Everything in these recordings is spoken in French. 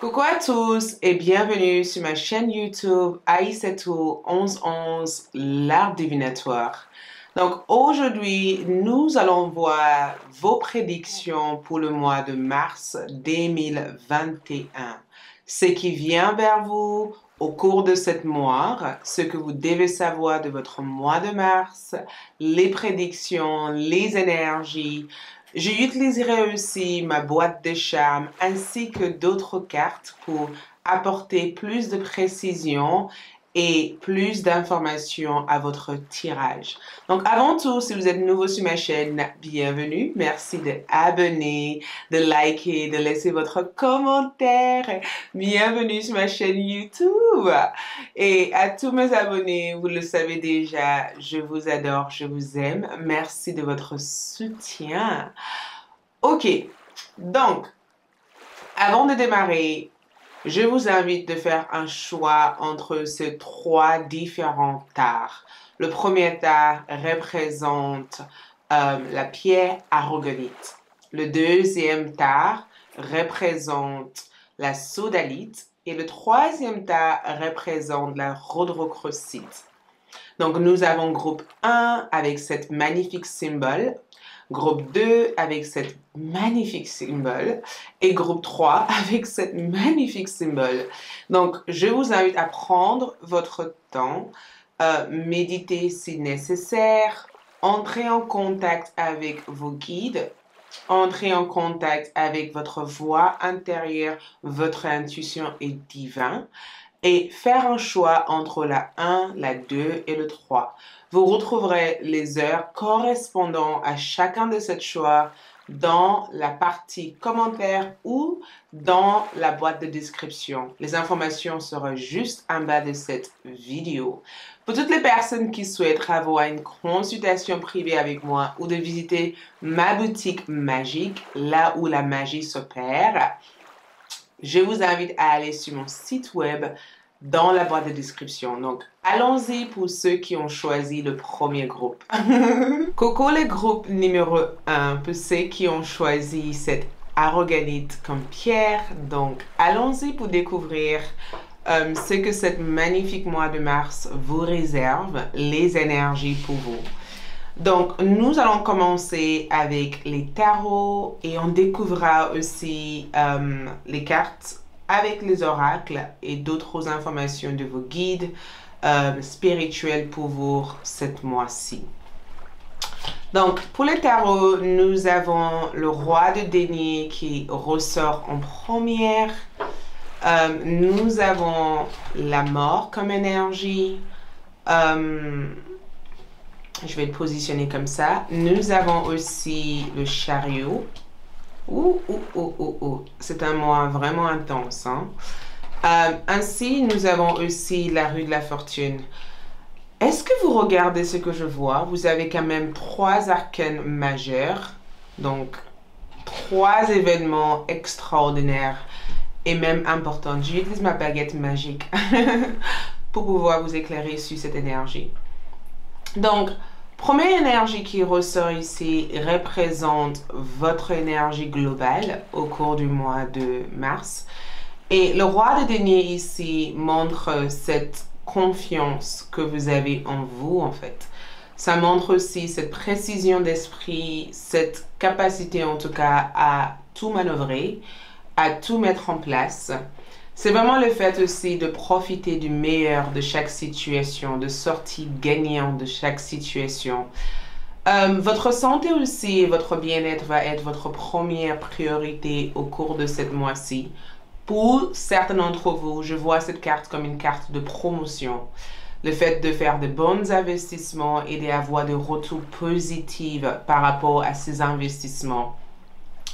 Coucou à tous et bienvenue sur ma chaîne YouTube Aïssatou 1111 l'art divinatoire. Donc aujourd'hui, nous allons voir vos prédictions pour le mois de mars 2021. Ce qui vient vers vous au cours de cette mois, ce que vous devez savoir de votre mois de mars, les prédictions, les énergies, J'utiliserai aussi ma boîte de charme ainsi que d'autres cartes pour apporter plus de précision et plus d'informations à votre tirage. Donc avant tout, si vous êtes nouveau sur ma chaîne, bienvenue. Merci de abonner, de liker, de laisser votre commentaire. Bienvenue sur ma chaîne YouTube. Et à tous mes abonnés, vous le savez déjà, je vous adore, je vous aime. Merci de votre soutien. Ok, donc, avant de démarrer, je vous invite de faire un choix entre ces trois différents tares. Le premier tar représente euh, la pierre aragonite. Le deuxième tar représente la sodalite. Et le troisième tar représente la rhodochrosite. Donc, nous avons groupe 1 avec cette magnifique symbole groupe 2 avec cette magnifique symbole et groupe 3 avec cette magnifique symbole. Donc, je vous invite à prendre votre temps, euh, méditer si nécessaire, entrer en contact avec vos guides, entrer en contact avec votre voix intérieure, votre intuition et divin et faire un choix entre la 1, la 2 et le 3. Vous retrouverez les heures correspondant à chacun de ces choix dans la partie commentaires ou dans la boîte de description. Les informations seront juste en bas de cette vidéo. Pour toutes les personnes qui souhaitent avoir une consultation privée avec moi ou de visiter ma boutique magique, là où la magie s'opère, je vous invite à aller sur mon site web dans la boîte de description. Donc, allons-y pour ceux qui ont choisi le premier groupe. Coco, le groupe numéro 1, pour ceux qui ont choisi cette arroganite comme pierre. Donc, allons-y pour découvrir euh, ce que cette magnifique mois de mars vous réserve, les énergies pour vous. Donc, nous allons commencer avec les tarots et on découvrira aussi euh, les cartes avec les oracles et d'autres informations de vos guides euh, spirituels pour vous cette mois-ci. Donc, pour les tarots, nous avons le roi de denier qui ressort en première. Euh, nous avons la mort comme énergie. Je vais le positionner comme ça. Nous avons aussi le chariot. Ouh, ouh, ouh, ouh, ouh. C'est un mois vraiment intense. Hein? Euh, ainsi, nous avons aussi la rue de la fortune. Est-ce que vous regardez ce que je vois? Vous avez quand même trois arcanes majeurs. Donc, trois événements extraordinaires et même importants. J'utilise ma baguette magique pour pouvoir vous éclairer sur cette énergie. Donc, Première énergie qui ressort ici représente votre énergie globale au cours du mois de mars. Et le roi de denier ici montre cette confiance que vous avez en vous en fait. Ça montre aussi cette précision d'esprit, cette capacité en tout cas à tout manœuvrer, à tout mettre en place. C'est vraiment le fait aussi de profiter du meilleur de chaque situation, de sortir gagnant de chaque situation. Euh, votre santé aussi et votre bien-être va être votre première priorité au cours de cette mois-ci. Pour certains d'entre vous, je vois cette carte comme une carte de promotion. Le fait de faire de bons investissements et d'avoir des retours positifs par rapport à ces investissements.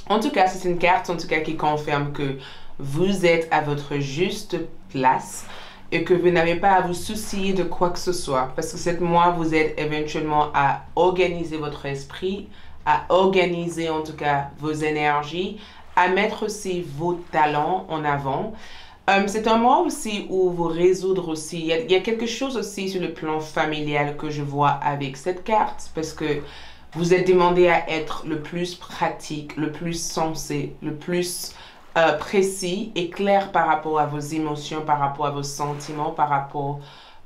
En tout cas, c'est une carte en tout cas qui confirme que vous êtes à votre juste place et que vous n'avez pas à vous soucier de quoi que ce soit. Parce que cette mois vous aide éventuellement à organiser votre esprit, à organiser en tout cas vos énergies, à mettre aussi vos talents en avant. Euh, c'est un mois aussi où vous résoudre aussi. Il y, a, il y, a, quelque chose aussi sur le plan familial que je vois avec cette carte parce que vous êtes demandé à être le plus pratique, le plus sensé, le plus euh, précis et clair par rapport à vos émotions, par rapport à vos sentiments, par rapport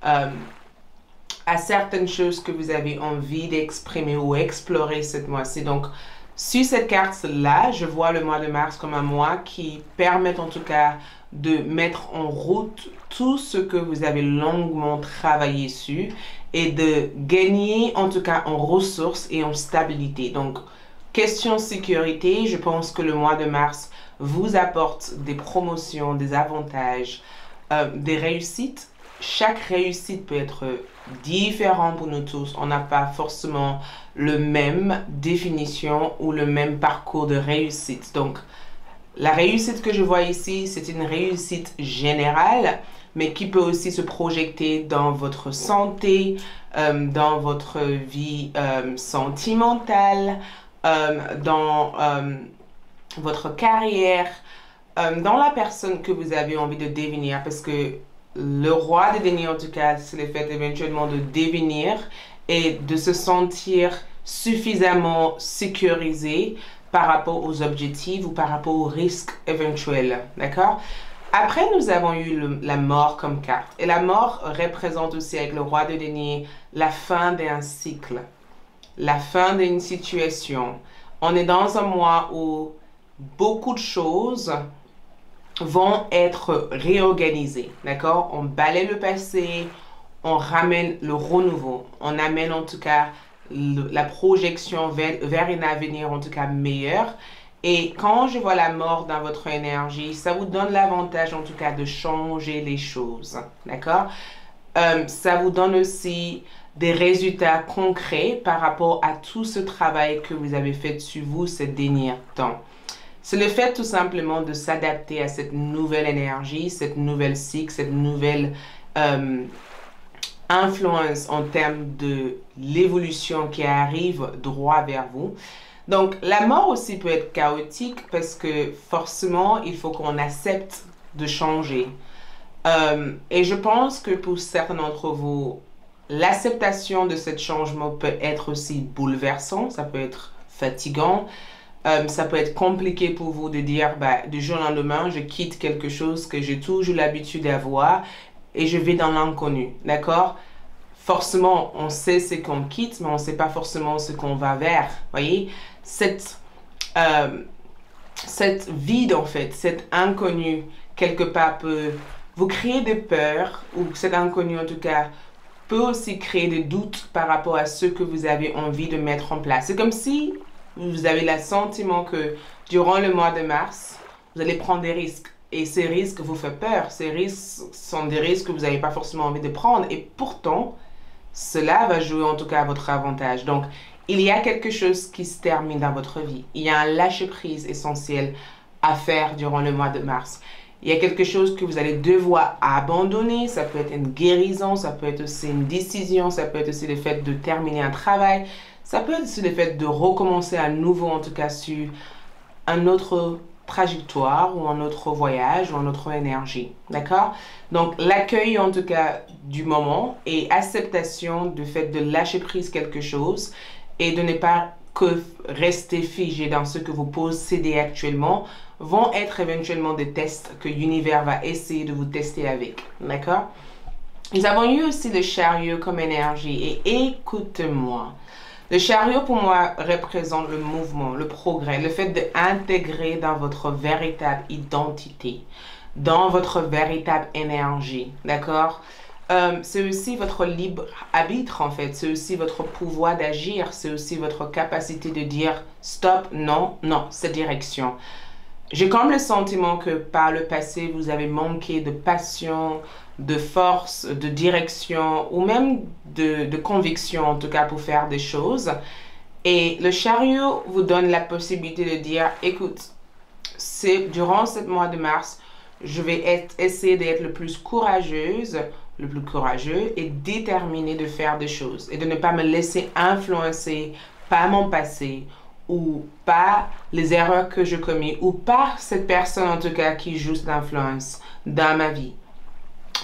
euh, à certaines choses que vous avez envie d'exprimer ou explorer cette mois-ci. Donc, sur cette carte-là, je vois le mois de mars comme un mois qui permet en tout cas de mettre en route tout ce que vous avez longuement travaillé sur et de gagner en tout cas en ressources et en stabilité. Donc, question sécurité, je pense que le mois de mars vous apporte des promotions, des avantages, euh, des réussites. Chaque réussite peut être différente pour nous tous. On n'a pas forcément le même définition ou le même parcours de réussite. Donc, la réussite que je vois ici, c'est une réussite générale, mais qui peut aussi se projeter dans votre santé, euh, dans votre vie euh, sentimentale, dans votre carrière, euh, dans la personne que vous avez envie de devenir, parce que le roi de deniers, en tout cas, c'est le fait éventuellement de devenir et de se sentir suffisamment sécurisé par rapport aux objectifs ou par rapport aux risques éventuels. D'accord? Après, nous avons eu la mort comme carte. Et la mort représente aussi avec le roi de deniers la fin d'un cycle, la fin d'une situation. On est dans un mois où beaucoup de choses vont être réorganisées, d'accord? On balaye le passé, on ramène le renouveau, on amène en tout cas la projection vers, vers, un avenir en tout cas meilleur. Et quand je vois la mort dans votre énergie, ça vous donne l'avantage en tout cas de changer les choses, d'accord? Euh, Ça vous donne aussi des résultats concrets par rapport à tout ce travail que vous avez fait sur vous ces derniers temps. C'est le fait tout simplement de s'adapter à cette nouvelle énergie, cette nouvelle cycle, cette nouvelle euh, influence en termes de l'évolution qui arrive droit vers vous. Donc la mort aussi peut être chaotique parce que forcément il faut qu'on accepte de changer. Euh, et je pense que pour certains d'entre vous, l'acceptation de ce changement peut être aussi bouleversant, ça peut être fatigant, euh, ça peut être compliqué pour vous de dire, bah, du jour au lendemain, je quitte quelque chose que j'ai toujours l'habitude d'avoir et je vais dans l'inconnu. D'accord? Forcément, on sait ce qu'on quitte, mais on ne sait pas forcément ce qu'on va vers. voyez? Cette, euh, cette vide, en fait, cet inconnu, quelque part, peut vous créer des peurs, ou cet inconnu, en tout cas, peut aussi créer des doutes par rapport à ce que vous avez envie de mettre en place. C'est comme si vous avez le sentiment que durant le mois de mars, vous allez prendre des risques. Et ces risques vous font peur. Ces risques sont des risques que vous n'avez pas forcément envie de prendre. Et pourtant, cela va jouer en tout cas à votre avantage. Donc, il y a quelque chose qui se termine dans votre vie. Il y a un lâcher-prise essentiel à faire durant le mois de mars. Il y a quelque chose que vous allez devoir abandonner. Ça peut être une guérison, ça peut être aussi une décision, ça peut être aussi le fait de terminer un travail. Ça peut être aussi le fait de recommencer à nouveau, en tout cas, sur un autre trajectoire ou un autre voyage ou une autre énergie. D'accord? Donc, l'accueil, en tout cas, du moment et acceptation du fait de lâcher prise quelque chose et de ne pas que rester figé dans ce que vous possédez actuellement vont être éventuellement des tests que l'univers va essayer de vous tester avec. D'accord? Nous avons eu aussi le chariot comme énergie et écoute-moi. Le chariot, pour moi, représente le mouvement, le progrès, le fait d'intégrer dans votre véritable identité, dans votre véritable énergie. D'accord? Euh, c'est aussi votre libre arbitre en fait, c'est aussi votre pouvoir d'agir, c'est aussi votre capacité de dire stop, non, non, cette direction. J'ai comme le sentiment que par le passé, vous avez manqué de passion, de force, de direction ou même de, conviction en tout cas pour faire des choses. Et le chariot vous donne la possibilité de dire, écoute, c'est durant ce mois de mars, je vais être, essayer d'être le plus courageuse, le plus courageux et déterminé de faire des choses et de ne pas me laisser influencer par mon passé ou par les erreurs que je commis ou par cette personne en tout cas qui joue cette influence dans ma vie.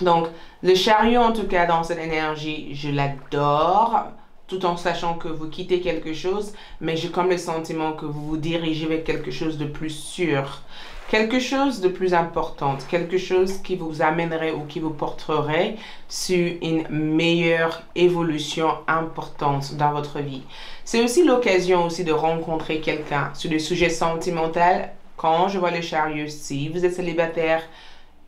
Donc, le chariot, en tout cas, dans cette énergie, je l'adore, tout en sachant que vous quittez quelque chose, mais j'ai comme le sentiment que vous vous dirigez vers quelque chose de plus sûr, quelque chose de plus important, quelque chose qui vous amènerait ou qui vous porterait sur une meilleure évolution importante dans votre vie. C'est aussi l'occasion aussi de rencontrer quelqu'un sur des sujets sentimentaux. Quand je vois le chariot, si vous êtes célibataire,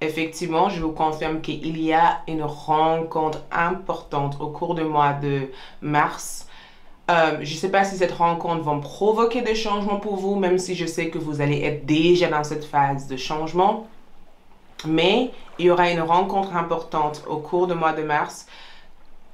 effectivement, je vous confirme qu'il y a une rencontre importante au cours du mois de mars. Euh, je ne sais pas si cette rencontre va provoquer des changements pour vous, même si je sais que vous allez être déjà dans cette phase de changement. Mais il y aura une rencontre importante au cours du mois de mars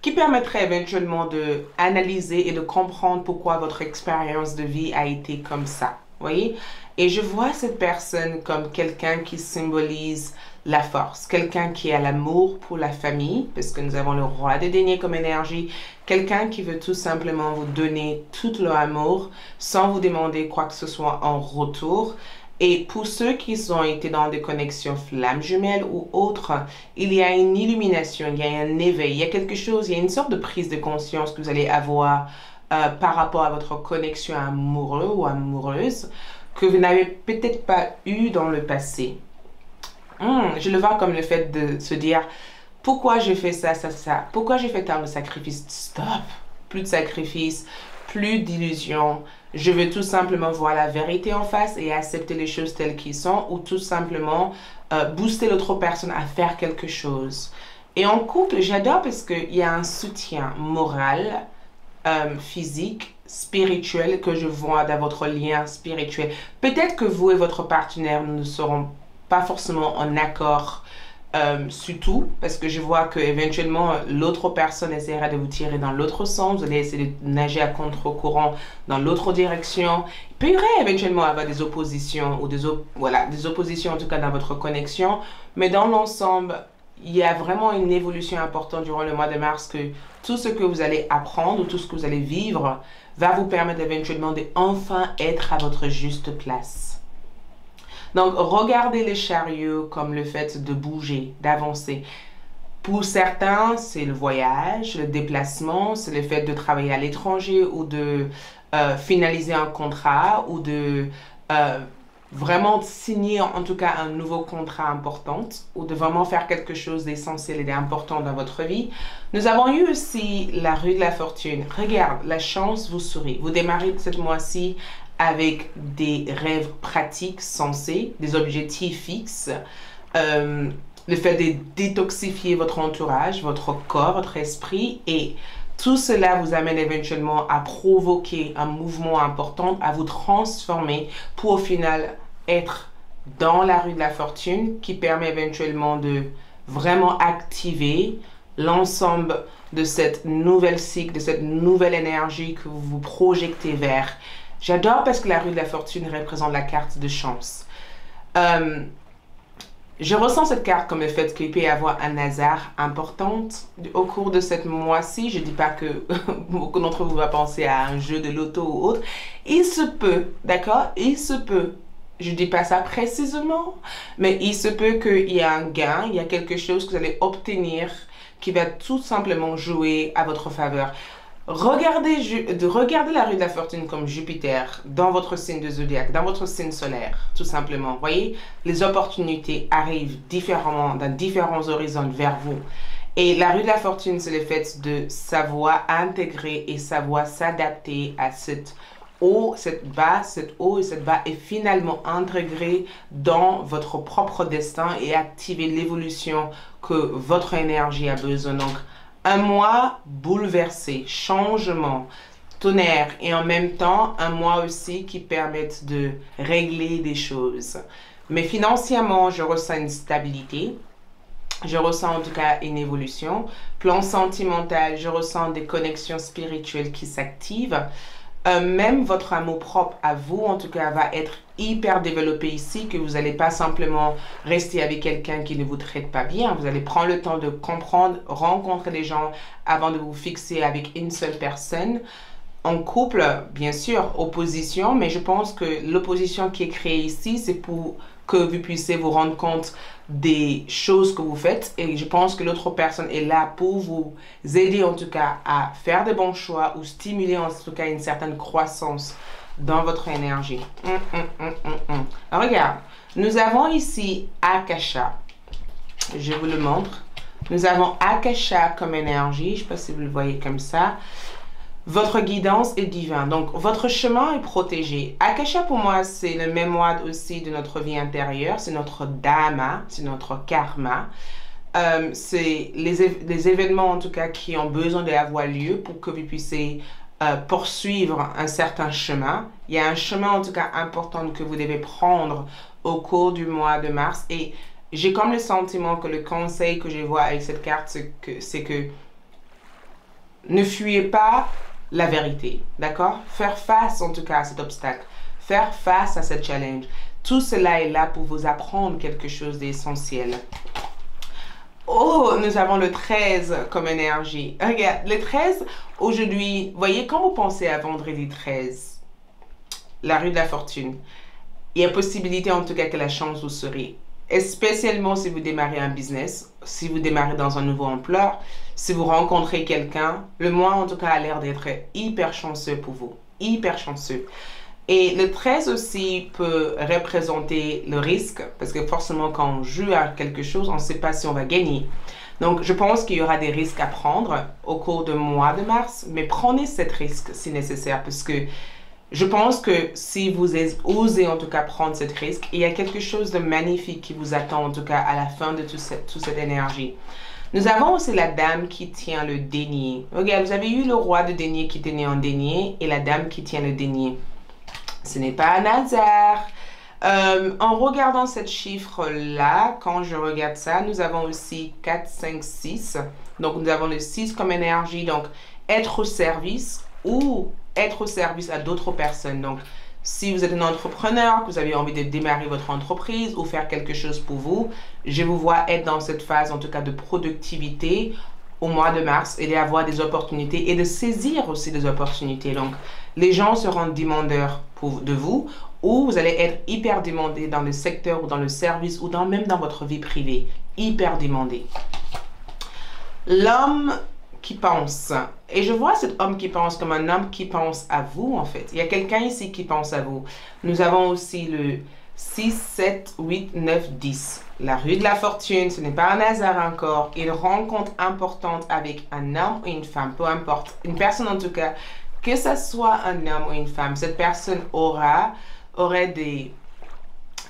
qui permettrait éventuellement de analyser et de comprendre pourquoi votre expérience de vie a été comme ça. Voyez? Et je vois cette personne comme quelqu'un qui symbolise la force, quelqu'un qui a l'amour pour la famille, parce que nous avons le roi des deniers comme énergie, quelqu'un qui veut tout simplement vous donner tout leur amour sans vous demander quoi que ce soit en retour. Et pour ceux qui ont été dans des connexions flammes jumelles ou autres, il y a une illumination, il y a un éveil, il y a quelque chose, il y a une sorte de prise de conscience que vous allez avoir euh, par rapport à votre connexion amoureuse ou amoureuse que vous n'avez peut-être pas eu dans le passé. Hmm, je le vois comme le fait de se dire pourquoi j'ai fait ça, ça, ça, pourquoi j'ai fait tant de sacrifices? Stop, plus de sacrifices, plus d'illusions. Je veux tout simplement voir la vérité en face et accepter les choses telles qu'elles sont ou tout simplement euh, booster l'autre personne à faire quelque chose. Et en couple, j'adore parce qu'il y a un soutien moral, euh, physique, spirituel que je vois dans votre lien spirituel. Peut-être que vous et votre partenaire ne seront pas forcément en accord euh, sur tout, parce que je vois que éventuellement l'autre personne essaiera de vous tirer dans l'autre sens, vous allez essayer de nager à contre-courant dans l'autre direction. Il peut y avoir éventuellement avoir des oppositions ou des, voilà, des oppositions en tout cas dans votre connexion, mais dans l'ensemble, il y a vraiment une évolution importante durant le mois de mars que tout ce que vous allez apprendre ou tout ce que vous allez vivre va vous permettre éventuellement de enfin être à votre juste place. Donc, regardez les chariots comme le fait de bouger, d'avancer. Pour certains, c'est le voyage, le déplacement, c'est le fait de travailler à l'étranger ou de euh, finaliser un contrat ou de euh, vraiment signer en tout cas un nouveau contrat important ou de vraiment faire quelque chose d'essentiel et d'important dans votre vie. Nous avons eu aussi la rue de la fortune. Regarde, la chance vous sourit. Vous démarrez cette mois-ci avec des rêves pratiques sensés, des objectifs fixes, euh, le fait de détoxifier votre entourage, votre corps, votre esprit et tout cela vous amène éventuellement à provoquer un mouvement important, à vous transformer pour au final être dans la rue de la fortune qui permet éventuellement de vraiment activer l'ensemble de cette nouvelle cycle, de cette nouvelle énergie que vous vous projetez vers J'adore parce que la rue de la fortune représente la carte de chance. Euh, je ressens cette carte comme le fait qu'il peut y avoir un hasard important au cours de cette mois-ci. Je ne dis pas que beaucoup d'entre vous vont penser à un jeu de loto ou autre. Il se peut, d'accord? Il se peut. Je ne dis pas ça précisément, mais il se peut qu'il y ait un gain, il y a quelque chose que vous allez obtenir qui va tout simplement jouer à votre faveur. Regardez, la rue de la fortune comme Jupiter dans votre signe de zodiaque, dans votre signe solaire, tout simplement. Voyez, les opportunités arrivent différemment, dans différents horizons vers vous. Et la rue de la fortune, c'est le fait de savoir intégrer et savoir s'adapter à cette haut, cette bas, cette haut et cette bas et finalement intégrer dans votre propre destin et activer l'évolution que votre énergie a besoin. Un mois bouleversé, changement, tonnerre et en même temps un mois aussi qui permettent de régler des choses. Mais financièrement, je ressens une stabilité. Je ressens en tout cas une évolution. Plan sentimental, je ressens des connexions spirituelles qui s'activent. Euh, même votre amour propre à vous, en tout cas, va être hyper développé ici, que vous n'allez pas simplement rester avec quelqu'un qui ne vous traite pas bien. Vous allez prendre le temps de comprendre, rencontrer les gens avant de vous fixer avec une seule personne. En couple, bien sûr, opposition, mais je pense que l'opposition qui est créée ici, c'est pour que vous puissiez vous rendre compte des choses que vous faites et je pense que l'autre personne est là pour vous aider en tout cas à faire de bons choix ou stimuler en tout cas une certaine croissance dans votre énergie. Hum, hum, hum, regarde, nous avons ici Akasha. Je vous le montre. Nous avons Akasha comme énergie. Je ne sais pas si vous le voyez comme ça. Votre guidance est divine. Donc, votre chemin est protégé. Akasha, pour moi, c'est le mémoire aussi de notre vie intérieure. C'est notre dharma, c'est notre karma. Euh, c'est les, les, événements, en tout cas, qui ont besoin d'avoir lieu pour que vous puissiez euh, poursuivre un certain chemin. Il y a un chemin, en tout cas, important que vous devez prendre au cours du mois de mars. Et j'ai comme le sentiment que le conseil que je vois avec cette carte, c'est que, que ne fuyez pas la vérité, d'accord? Faire face en tout cas à cet obstacle, faire face à cette challenge. Tout cela est là pour vous apprendre quelque chose d'essentiel. Oh, nous avons le 13 comme énergie. Regarde, le 13, aujourd'hui, voyez, quand vous pensez à vendredi 13, la rue de la fortune, il y a possibilité en tout cas que la chance vous sourit spécialement si vous démarrez un business, si vous démarrez dans un nouveau emploi, si vous rencontrez quelqu'un, le mois en tout cas a l'air d'être hyper chanceux pour vous, hyper chanceux. Et le 13 aussi peut représenter le risque, parce que forcément quand on joue à quelque chose, on ne sait pas si on va gagner. Donc je pense qu'il y aura des risques à prendre au cours du mois de mars, mais prenez cet risque si nécessaire, parce que je pense que si vous osez en tout cas prendre ce risque, il y a quelque chose de magnifique qui vous attend en tout cas à la fin de toute cette, toute cette énergie. Nous avons aussi la dame qui tient le denier. Regarde, vous avez eu le roi de denier qui tenait un denier et la dame qui tient le denier. Ce n'est pas un hasard. Euh, en regardant cette chiffre-là, quand je regarde ça, nous avons aussi 4, 5, 6. Donc, nous avons le 6 comme énergie. Donc, être au service ou être au service à d'autres personnes. Donc, si vous êtes un entrepreneur, que vous avez envie de démarrer votre entreprise ou faire quelque chose pour vous, je vous vois être dans cette phase, en tout cas, de productivité au mois de mars et d'avoir des opportunités et de saisir aussi des opportunités. Donc, les gens seront demandeurs pour, de vous ou vous allez être hyper demandé dans le secteur ou dans le service ou dans, même dans votre vie privée. Hyper demandé. L'homme qui pense. Et je vois cet homme qui pense comme un homme qui pense à vous, en fait. Il y a quelqu'un ici qui pense à vous. Nous avons aussi le 6, 7, 8, 9, 10. La rue de la fortune, ce n'est pas un hasard encore. Une rencontre importante avec un homme ou une femme, peu importe. Une personne en tout cas, que ce soit un homme ou une femme, cette personne aura, des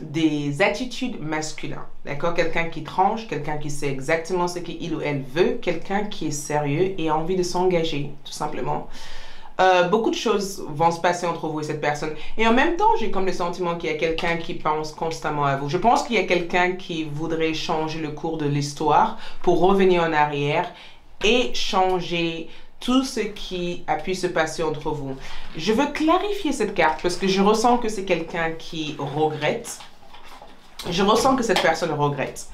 des attitudes masculines. D'accord? Quelqu'un qui tranche, quelqu'un qui sait exactement ce qu'il ou elle veut, quelqu'un qui est sérieux et a envie de s'engager, tout simplement. Euh, beaucoup de choses vont se passer entre vous et cette personne. Et en même temps, j'ai comme le sentiment qu'il y a quelqu'un qui pense constamment à vous. Je pense qu'il y a quelqu'un qui voudrait changer le cours de l'histoire pour revenir en arrière et changer tout ce qui a pu se passer entre vous. Je veux clarifier cette carte parce que je ressens que c'est quelqu'un qui regrette. Je ressens que cette personne regrette.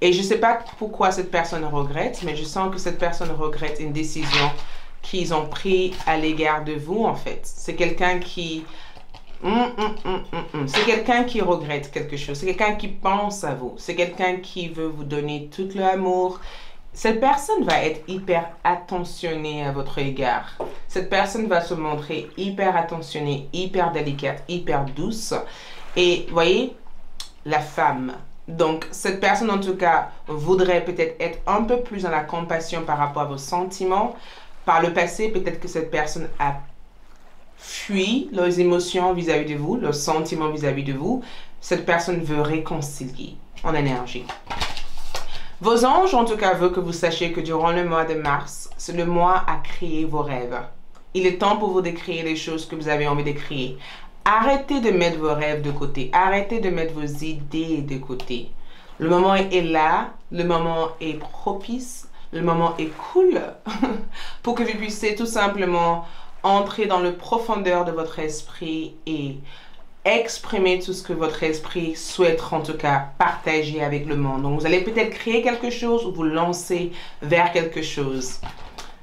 Et je ne sais pas pourquoi cette personne regrette, mais je sens que cette personne regrette une décision qu'ils ont prise à l'égard de vous, en fait. C'est quelqu'un qui... Hum, hum, hum, c'est quelqu'un qui regrette quelque chose. C'est quelqu'un qui pense à vous. C'est quelqu'un qui veut vous donner tout l'amour cette personne va être hyper attentionnée à votre égard. Cette personne va se montrer hyper attentionnée, hyper délicate, hyper douce. Et voyez, la femme. Donc, cette personne, en tout cas, voudrait peut-être être un peu plus dans la compassion par rapport à vos sentiments. Par le passé, peut-être que cette personne a fui leurs émotions vis-à-vis -vis de vous, leurs sentiments vis-à-vis -vis de vous. Cette personne veut réconcilier en énergie. Vos anges, en tout cas, veulent que vous sachiez que durant le mois de mars, c'est le mois à créer vos rêves. Il est temps pour vous de créer les choses que vous avez envie de créer. Arrêtez de mettre vos rêves de côté. Arrêtez de mettre vos idées de côté. Le moment est là. Le moment est propice. Le moment est cool pour que vous puissiez tout simplement entrer dans le profondeur de votre esprit et exprimer tout ce que votre esprit souhaite en tout cas partager avec le monde. Donc vous allez peut-être créer quelque chose ou vous lancer vers quelque chose.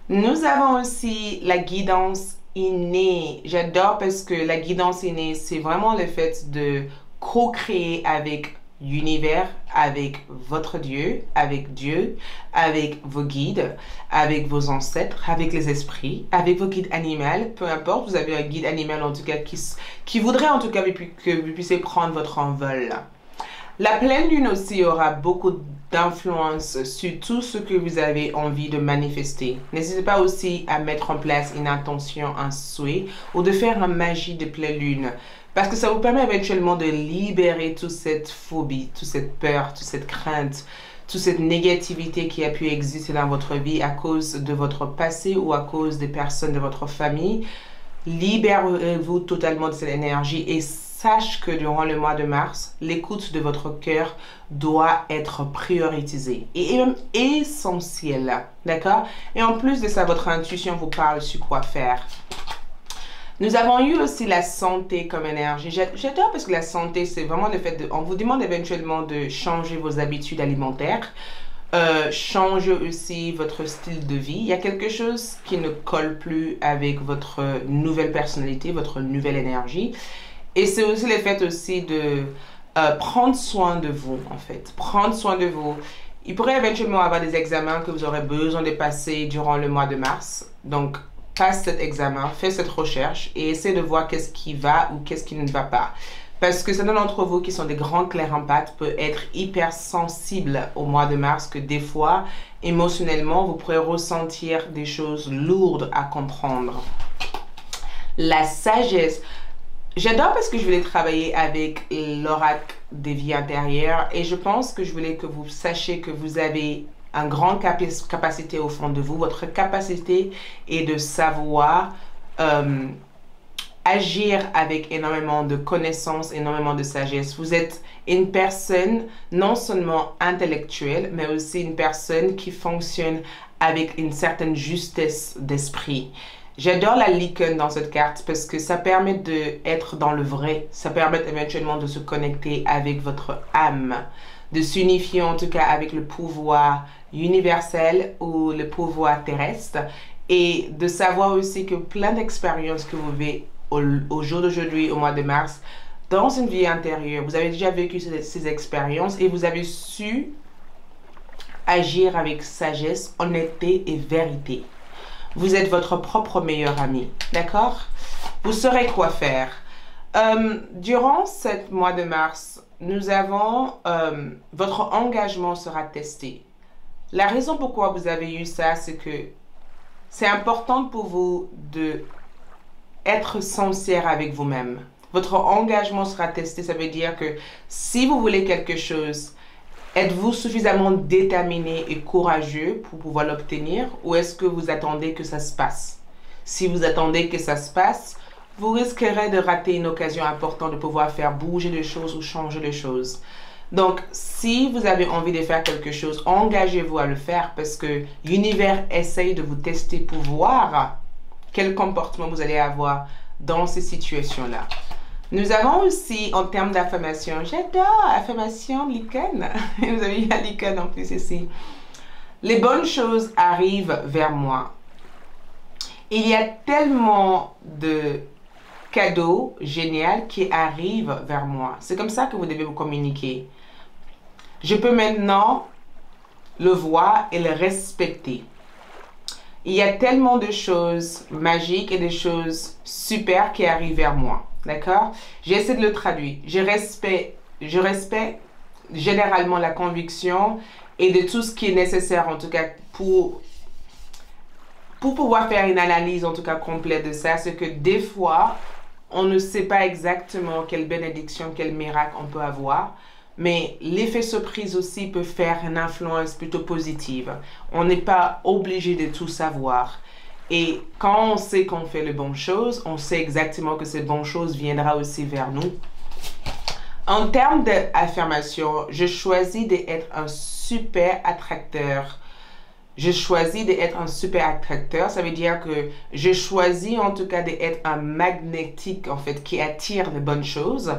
Nous avons aussi la guidance innée. J'adore parce que la guidance innée, c'est vraiment le fait de co-créer avec l'univers, avec votre Dieu, avec Dieu, avec vos guides, avec vos ancêtres, avec les esprits, avec vos guides animaux, peu importe, vous avez un guide animal en tout cas qui, qui voudrait en tout cas que vous puissiez prendre votre envol. La pleine lune aussi aura beaucoup d'influence sur tout ce que vous avez envie de manifester. N'hésitez pas aussi à mettre en place une intention, un souhait ou de faire une magie de pleine lune. Parce que ça vous permet éventuellement de libérer toute cette phobie, toute cette peur, toute cette crainte, toute cette négativité qui a pu exister dans votre vie à cause de votre passé ou à cause des personnes de votre famille. Libérez-vous totalement de cette énergie et sache que durant le mois de mars, l'écoute de votre cœur doit être prioritisée et même essentielle. D'accord? Et en plus de ça, votre intuition vous parle sur quoi faire. Nous avons eu aussi la santé comme énergie. J'adore parce que la santé, c'est vraiment le fait de... On vous demande éventuellement de changer vos habitudes alimentaires. Euh, changer aussi votre style de vie. Il y a quelque chose qui ne colle plus avec votre nouvelle personnalité, votre nouvelle énergie. Et c'est aussi le fait aussi de euh, prendre soin de vous, en fait. Prendre soin de vous. Il pourrait éventuellement avoir des examens que vous aurez besoin de passer durant le mois de mars. Donc, passe cet examen, fais cette recherche et essaie de voir qu'est-ce qui va ou qu'est-ce qui ne va pas. Parce que certains d'entre vous qui sont des grands clairs en peuvent être hyper sensibles au mois de mars, que des fois, émotionnellement, vous pourrez ressentir des choses lourdes à comprendre. La sagesse. J'adore parce que je voulais travailler avec l'oracle des vies intérieures et je pense que je voulais que vous sachiez que vous avez une grande capacité au fond de vous. Votre capacité est de savoir euh, agir avec énormément de connaissances, énormément de sagesse. Vous êtes une personne non seulement intellectuelle, mais aussi une personne qui fonctionne avec une certaine justesse d'esprit. J'adore la lichen dans cette carte parce que ça permet d'être dans le vrai. Ça permet éventuellement de se connecter avec votre âme, de s'unifier en tout cas avec le pouvoir universel ou le pouvoir terrestre et de savoir aussi que plein d'expériences que vous vivez au, jour d'aujourd'hui, au mois de mars, dans une vie intérieure, vous avez déjà vécu ces, expériences et vous avez su agir avec sagesse, honnêteté et vérité. Vous êtes votre propre meilleur ami, d'accord? Vous saurez quoi faire. Euh, durant ce mois de mars, nous avons, euh, votre engagement sera testé. La raison pourquoi vous avez eu ça, c'est que c'est important pour vous de être sincère avec vous-même. Votre engagement sera testé. Ça veut dire que si vous voulez quelque chose, êtes-vous suffisamment déterminé et courageux pour pouvoir l'obtenir ou est-ce que vous attendez que ça se passe? Si vous attendez que ça se passe, vous risquerez de rater une occasion importante de pouvoir faire bouger les choses ou changer les choses. Donc, si vous avez envie de faire quelque chose, engagez-vous à le faire parce que l'univers essaye de vous tester pour voir quel comportement vous allez avoir dans ces situations-là. Nous avons aussi, en termes d'affirmation, j'adore affirmation lichen. vous avez la lichen en plus ici. Les bonnes choses arrivent vers moi. Il y a tellement de cadeaux géniaux qui arrivent vers moi. C'est comme ça que vous devez vous communiquer. Je peux maintenant le voir et le respecter. Il y a tellement de choses magiques et des choses super qui arrivent vers moi. D'accord? J'essaie de le traduire. Je respecte, je respecte généralement la conviction et de tout ce qui est nécessaire, en tout cas, pour, pour pouvoir faire une analyse, en tout cas, complète de ça. C'est que des fois, on ne sait pas exactement quelle bénédiction, quel miracle on peut avoir. Mais l'effet surprise aussi peut faire une influence plutôt positive. On n'est pas obligé de tout savoir. Et quand on sait qu'on fait les bonnes choses, on sait exactement que ces bonnes choses viendront aussi vers nous. En termes d'affirmation, je choisis d'être un super attracteur. Je choisis d'être un super attracteur. Ça veut dire que je choisis en tout cas d'être un magnétique en fait qui attire les bonnes choses.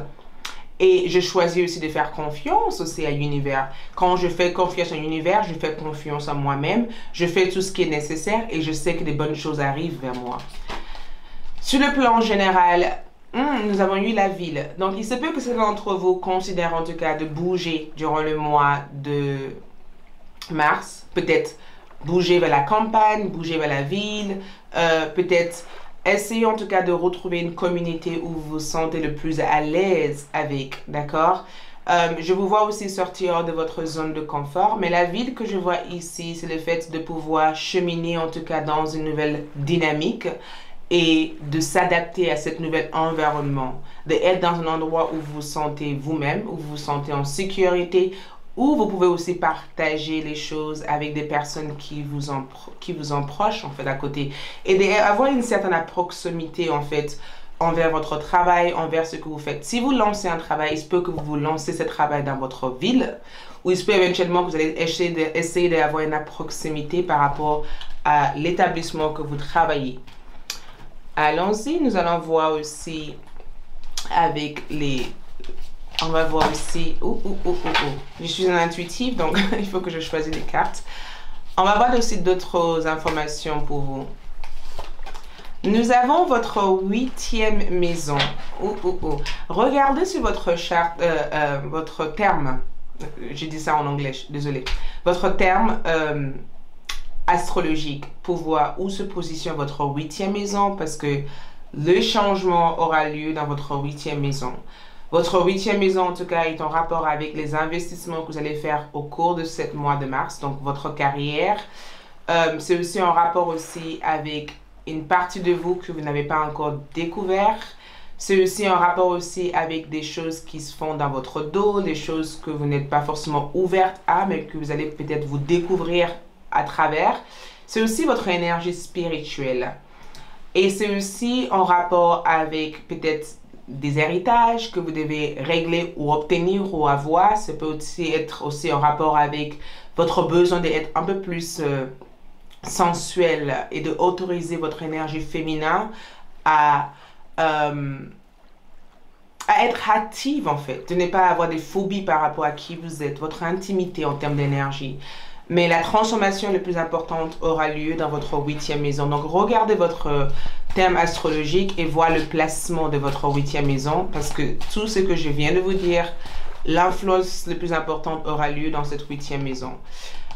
Et je choisis aussi de faire confiance aussi à l'univers. Quand je fais confiance à l'univers, je fais confiance à moi-même. Je fais tout ce qui est nécessaire et je sais que des bonnes choses arrivent vers moi. Sur le plan général, Hmm, nous avons eu la ville. Donc, il se peut que certains d'entre vous considèrent en tout cas de bouger durant le mois de mars. Peut-être bouger vers la campagne, bouger vers la ville, euh, peut-être essayer en tout cas de retrouver une communauté où vous vous sentez le plus à l'aise avec, d'accord? Euh, je vous vois aussi sortir de votre zone de confort, mais la ville que je vois ici, c'est le fait de pouvoir cheminer en tout cas dans une nouvelle dynamique et de s'adapter à cette nouvel environnement, d'être dans un endroit où vous vous sentez vous-même, où vous vous sentez en sécurité, où vous pouvez aussi partager les choses avec des personnes qui vous en, qui vous en proches en fait à côté et d'avoir une certaine proximité en fait envers votre travail, envers ce que vous faites. Si vous lancez un travail, il se peut que vous vous lancez ce travail dans votre ville, ou il se peut éventuellement que vous allez essayer d'avoir une proximité par rapport à l'établissement que vous travaillez. Allons-y, nous allons voir aussi avec les... On va voir aussi... Je suis un intuitif, donc il faut que je choisisse les cartes. On va voir aussi d'autres informations pour vous. Nous avons votre huitième maison. Oh. Regardez sur votre charte, euh, euh, votre terme. J'ai dit ça en anglais, désolé. Votre terme euh, astrologique pour voir où se positionne votre huitième maison parce que le changement aura lieu dans votre huitième maison. Votre huitième maison, en tout cas, est en rapport avec les investissements que vous allez faire au cours de ce mois de mars, donc votre carrière. C'est aussi en rapport aussi avec une partie de vous que vous n'avez pas encore découvert. C'est aussi un rapport aussi avec des choses qui se font dans votre dos, des choses que vous n'êtes pas forcément ouverte à, mais que vous allez peut-être vous découvrir à travers. C'est aussi votre énergie spirituelle. Et c'est aussi en rapport avec peut-être des héritages que vous devez régler ou obtenir ou avoir. Ça peut aussi être aussi en rapport avec votre besoin d'être un peu plus euh, sensuelle et de autoriser votre énergie féminin à, euh, à être active en fait, de ne pas avoir des phobies par rapport à qui vous êtes, votre intimité en termes d'énergie. Mais la transformation la plus importante aura lieu dans votre huitième maison. Donc regardez votre thème astrologique et voyez le placement de votre huitième maison parce que tout ce que je viens de vous dire, l'influence la plus importante aura lieu dans cette huitième maison.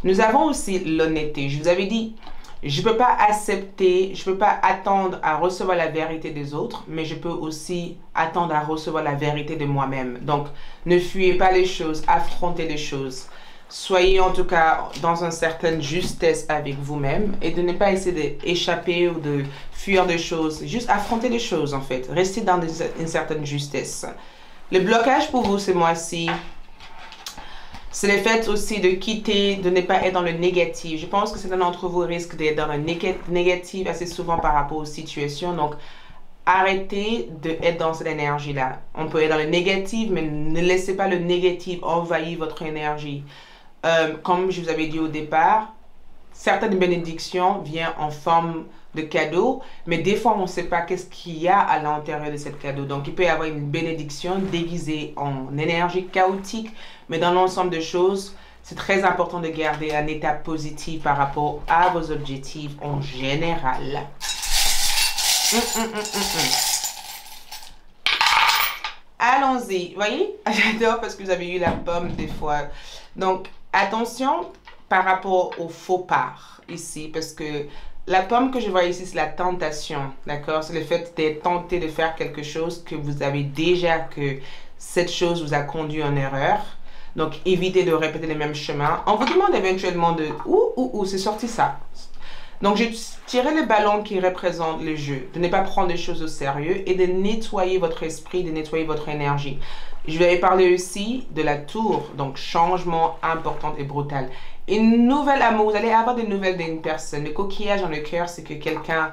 Nous avons aussi l'honnêteté. Je vous avais dit, je ne peux pas accepter, je ne peux pas attendre à recevoir la vérité des autres, mais je peux aussi attendre à recevoir la vérité de moi-même. Donc, ne fuyez pas les choses, affrontez les choses. Soyez en tout cas dans une certaine justesse avec vous-même et de ne pas essayer d'échapper ou de fuir des choses. Juste affronter les choses en fait. Restez dans une certaine justesse. Le blocage pour vous ce mois-ci, c'est le fait aussi de quitter, de ne pas être dans le négatif. Je pense que certains d'entre vous risquent d'être dans le négatif assez souvent par rapport aux situations. Donc, arrêtez d'être dans cette énergie-là. On peut être dans le négatif, mais ne laissez pas le négatif envahir votre énergie. Euh, comme je vous avais dit au départ, certaines bénédictions viennent en forme de cadeau, mais des fois on ne sait pas qu'est-ce qu'il y a à l'intérieur de cette cadeau. Donc il peut y avoir une bénédiction déguisée en énergie chaotique, mais dans l'ensemble des choses, c'est très important de garder un état positif par rapport à vos objectifs en général. Hum, hum, hum, Allons-y. Voyez, j'adore parce que vous avez eu la pomme des fois. Donc, attention par rapport au faux pas ici, parce que la pomme que je vois ici, c'est la tentation, d'accord? C'est le fait d'être tenté de faire quelque chose que vous avez déjà que cette chose vous a conduit en erreur. Donc, évitez de répéter les mêmes chemins. On vous demande éventuellement de où, où, où, c'est sorti ça. Donc, j'ai tiré le ballon qui représente le jeu, de ne pas prendre les choses au sérieux et de nettoyer votre esprit, de nettoyer votre énergie. Je vais parler aussi de la tour, donc changement important et brutal. Une nouvelle amour, vous allez avoir des nouvelles d'une personne. Le coquillage dans le cœur, c'est que quelqu'un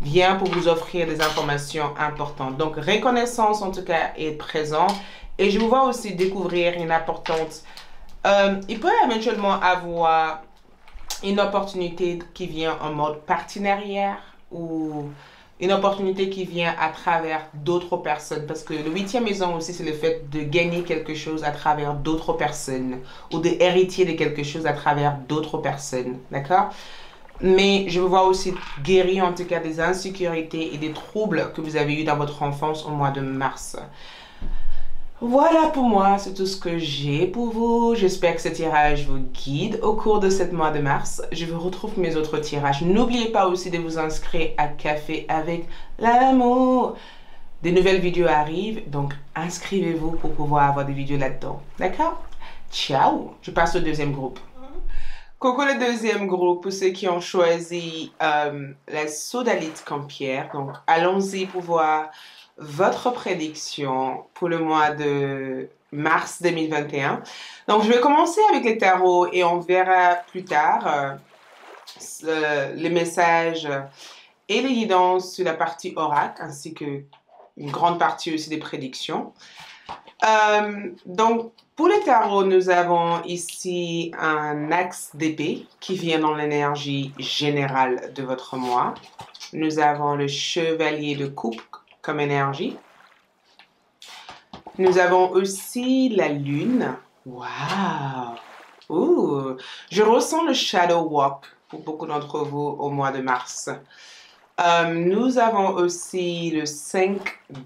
vient pour vous offrir des informations importantes. Donc, reconnaissance en tout cas est présent. Et je vous vois aussi découvrir une importante... Euh, il peut éventuellement avoir une opportunité qui vient en mode partenariat ou une opportunité qui vient à travers d'autres personnes. Parce que le huitième maison aussi, c'est le fait de gagner quelque chose à travers d'autres personnes ou d'héritier de quelque chose à travers d'autres personnes. D'accord? Mais je vous vois aussi guérir en tout cas des insécurités et des troubles que vous avez eu dans votre enfance au mois de mars. Voilà pour moi, c'est tout ce que j'ai pour vous. J'espère que ce tirage vous guide au cours de ce mois de mars. Je vous retrouve mes autres tirages. N'oubliez pas aussi de vous inscrire à Café avec l'amour. Des nouvelles vidéos arrivent, donc inscrivez-vous pour pouvoir avoir des vidéos là-dedans. D'accord? Ciao Je passe au deuxième groupe. Coucou le deuxième groupe, pour ceux qui ont choisi euh, la sodalite comme pierre. Donc, allons-y pour voir votre prédiction pour le mois de mars 2021. Donc, je vais commencer avec les tarots et on verra plus tard euh, les messages et les guidances sur la partie oracle ainsi que une grande partie aussi des prédictions. Euh, donc, pour les tarots, nous avons ici un axe d'épée qui vient dans l'énergie générale de votre mois. Nous avons le chevalier de coupe comme énergie. Nous avons aussi la lune. Waouh! Je ressens le shadow walk pour beaucoup d'entre vous au mois de mars. Euh, nous avons aussi le 5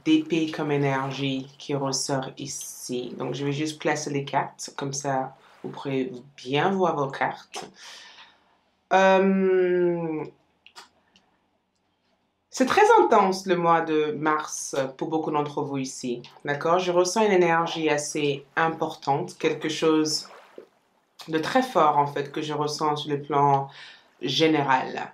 d'épée comme énergie qui ressort ici. Donc, je vais juste placer les cartes. Comme ça, vous pourrez bien voir vos cartes. Euh, c'est très intense le mois de mars pour beaucoup d'entre vous ici. D'accord? Je ressens une énergie assez importante, quelque chose de très fort en fait que je ressens sur le plan général.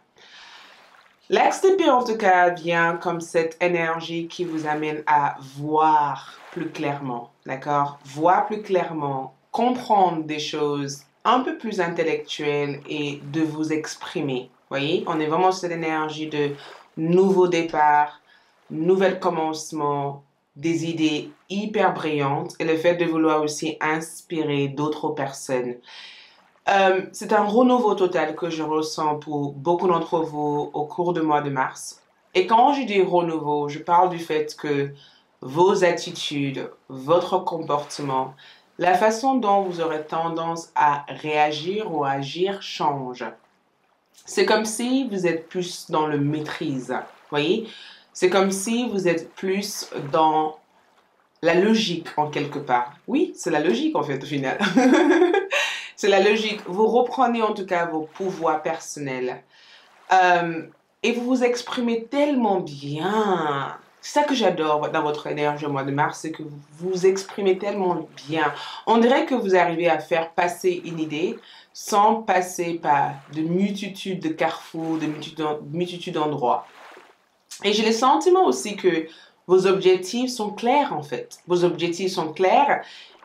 L'axe d'épée en tout cas vient comme cette énergie qui vous amène à voir plus clairement, d'accord? Voir plus clairement, comprendre des choses un peu plus intellectuelles et de vous exprimer. Voyez, on est vraiment sur cette énergie de nouveau départ, nouvel commencement, des idées hyper brillantes et le fait de vouloir aussi inspirer d'autres personnes. Euh, c'est un renouveau total que je ressens pour beaucoup d'entre vous au cours du mois de mars. Et quand je dis renouveau, je parle du fait que vos attitudes, votre comportement, la façon dont vous aurez tendance à réagir ou à agir change. C'est comme si vous êtes plus dans le maîtrise. Voyez? C'est comme si vous êtes plus dans la logique en quelque part. Oui, c'est la logique en fait au final. c'est la logique. Vous reprenez en tout cas vos pouvoirs personnels. Euh, et vous vous exprimez tellement bien. C'est ça que j'adore dans votre énergie au mois de mars, c'est que vous vous exprimez tellement bien. On dirait que vous arrivez à faire passer une idée sans passer par de multitudes de carrefours, de multitudes d'endroits. Et j'ai le sentiment aussi que vos objectifs sont clairs en fait. Vos objectifs sont clairs.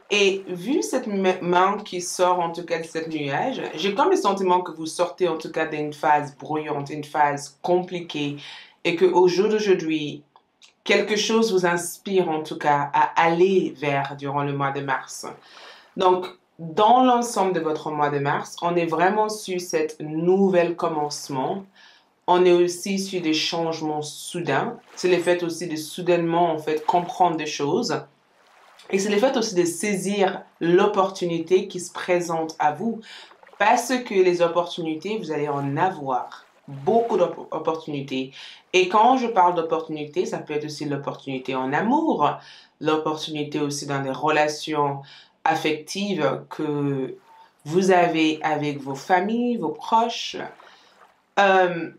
Et vu cette main qui sort en tout cas de cette nuage, j'ai comme le sentiment que vous sortez en tout cas d'une phase brouillante, une phase compliquée et que au jour d'aujourd'hui, quelque chose vous inspire en tout cas à aller vers durant le mois de mars. Donc, dans l'ensemble de votre mois de mars, on est vraiment sur cette nouvel commencement. On est aussi sur des changements soudains. C'est le fait aussi de soudainement en fait comprendre des choses. Et c'est le fait aussi de saisir l'opportunité qui se présente à vous. Parce que les opportunités, vous allez en avoir beaucoup d'opportunités. Et quand je parle d'opportunités, ça peut être aussi l'opportunité en amour, l'opportunité aussi dans les relations affective que vous avez avec vos familles, vos proches. Euh,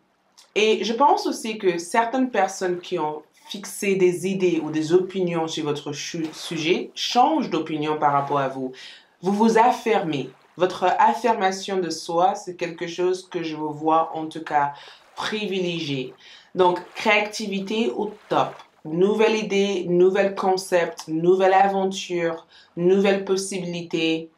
et je pense aussi que certaines personnes qui ont fixé des idées ou des opinions sur votre sujet changent d'opinion par rapport à vous. Vous vous affirmez. Votre affirmation de soi, c'est quelque chose que je vous vois en tout cas privilégié. Donc, créativité au top nouvelle idée, nouvel concept, nouvelle aventure, nouvelle possibilité,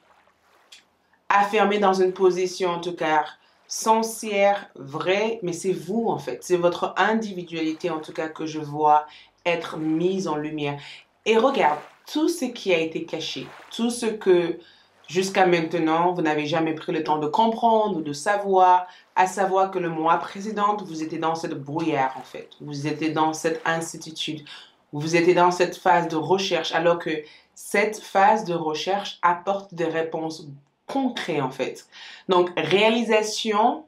affirmé dans une position en tout cas sincère, vraie, mais c'est vous en fait, c'est votre individualité en tout cas que je vois être mise en lumière. Et regarde, tout ce qui a été caché, tout ce que jusqu'à maintenant vous n'avez jamais pris le temps de comprendre ou de savoir, à savoir que le mois précédent, vous étiez dans cette brouillard en fait. Vous étiez dans cette incertitude. Vous étiez dans cette phase de recherche alors que cette phase de recherche apporte des réponses concrètes en fait. Donc réalisation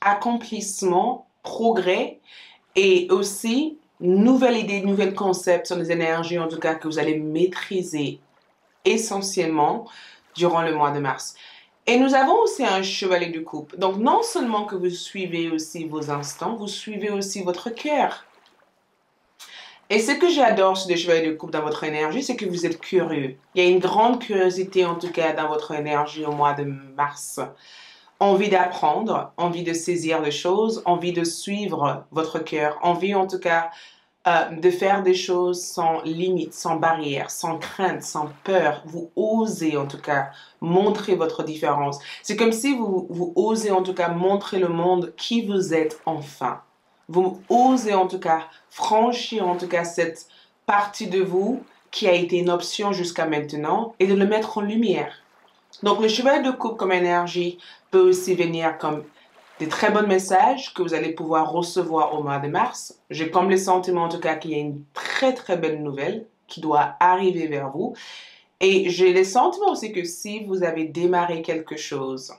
accomplissement, progrès et aussi nouvelles idées, nouvelles concepts sur les énergies, en tout cas, que vous allez maîtriser essentiellement durant le mois de mars. Et nous avons aussi un chevalier de coupe. Donc, non seulement que vous suivez aussi vos instants, vous suivez aussi votre cœur. Et ce que j'adore sur les chevaliers de coupe dans votre énergie, c'est que vous êtes curieux. Il y a une grande curiosité, en tout cas, dans votre énergie au mois de mars. Envie d'apprendre, envie de saisir les choses, envie de suivre votre cœur, envie, en tout cas, euh, de faire des choses sans limite, sans barrière, sans crainte, sans peur. Vous osez en tout cas montrer votre différence. C'est comme si vous, vous osez en tout cas montrer le monde qui vous êtes enfin. Vous osez en tout cas franchir en tout cas cette partie de vous qui a été une option jusqu'à maintenant et de le mettre en lumière. Donc le cheval de coupe comme énergie peut aussi venir comme des très bons messages que vous allez pouvoir recevoir au mois de mars. J'ai comme le sentiment en tout cas qu'il y a une très très belle nouvelle qui doit arriver vers vous. Et j'ai le sentiment aussi que si vous avez démarré quelque chose,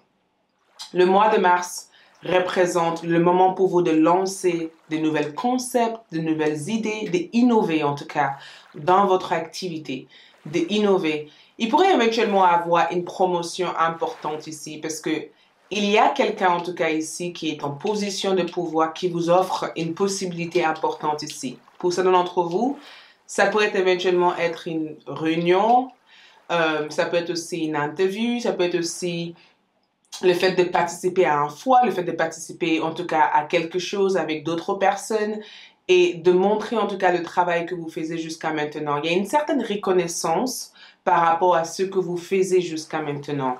le mois de mars représente le moment pour vous de lancer de nouvelles concepts, de nouvelles idées, d'innover en tout cas dans votre activité, d'innover. Il pourrait éventuellement avoir une promotion importante ici parce que il y a quelqu'un en tout cas ici qui est en position de pouvoir, qui vous offre une possibilité importante ici. Pour certains d'entre vous, ça pourrait éventuellement être une réunion, euh, ça peut être aussi une interview, ça peut être aussi le fait de participer à un foie, le fait de participer en tout cas à quelque chose avec d'autres personnes et de montrer en tout cas le travail que vous faisiez jusqu'à maintenant. Il y a une certaine reconnaissance par rapport à ce que vous faisiez jusqu'à maintenant.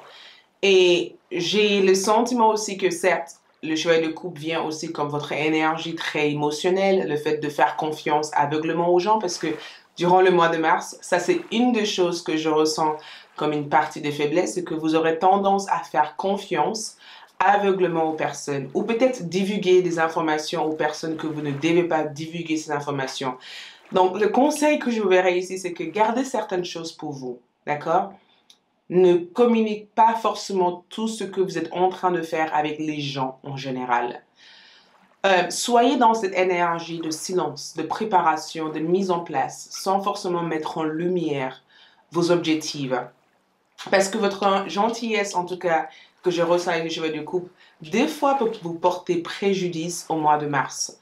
Et j'ai le sentiment aussi que certes, le cheval de coupe vient aussi comme votre énergie très émotionnelle, le fait de faire confiance aveuglement aux gens, parce que durant le mois de mars, ça c'est une des choses que je ressens comme une partie de faiblesse, c'est que vous aurez tendance à faire confiance aveuglement aux personnes, ou peut-être divulguer des informations aux personnes que vous ne devez pas divulguer ces informations. Donc le conseil que je vous verrai ici, c'est que gardez certaines choses pour vous, d'accord? Ne communique pas forcément tout ce que vous êtes en train de faire avec les gens en général. Euh, soyez dans cette énergie de silence, de préparation, de mise en place, sans forcément mettre en lumière vos objectifs. Parce que votre gentillesse, en tout cas, que je ressens avec les cheveux de coupe, des fois peut vous porter préjudice au mois de mars.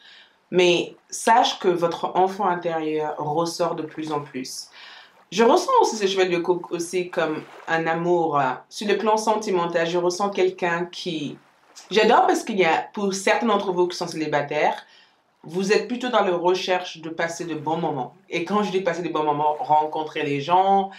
Mais sache que votre enfant intérieur ressort de plus en plus. Je ressens aussi ce cheval de coupe aussi comme un amour. Euh, sur le plan sentimental, je ressens quelqu'un qui... J'adore parce qu'il y a, pour certains d'entre vous qui sont célibataires, vous êtes plutôt dans la recherche de passer de bons moments. Et quand je dis passer de bons moments, rencontrer les gens,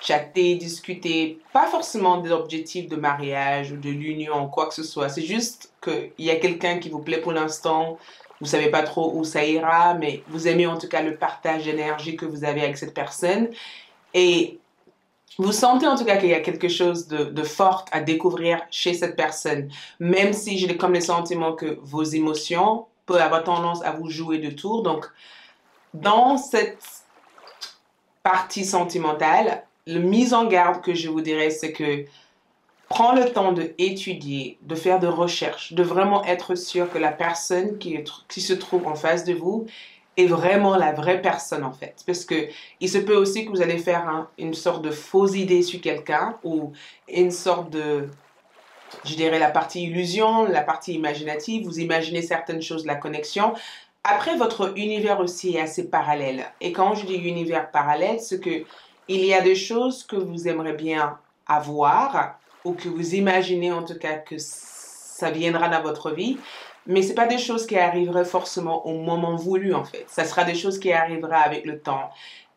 chatter, discuter, pas forcément des objectifs de mariage ou de l'union, quoi que ce soit. C'est juste qu'il y a quelqu'un qui vous plaît pour l'instant, vous savez pas trop où ça ira, mais vous aimez en tout cas le partage d'énergie que vous avez avec cette personne. Et vous sentez en tout cas qu'il y a quelque chose de, de, fort à découvrir chez cette personne, même si j'ai comme le sentiment que vos émotions peuvent avoir tendance à vous jouer de tour. Donc, dans cette partie sentimentale, la mise en garde que je vous dirais, c'est que prends le temps d'étudier, de faire des recherches, de vraiment être sûr que la personne qui, qui se trouve en face de vous est vraiment la vraie personne en fait. Parce que il se peut aussi que vous allez faire une sorte de fausse idée sur quelqu'un ou une sorte de, je dirais la partie illusion, la partie imaginative, vous imaginez certaines choses, la connexion. Après, votre univers aussi est assez parallèle. Et quand je dis univers parallèle, c'est que il y a des choses que vous aimeriez bien avoir ou que vous imaginez en tout cas que ça viendra dans votre vie, mais c'est pas des choses qui arriveraient forcément au moment voulu en fait. Ça sera des choses qui arriveront avec le temps.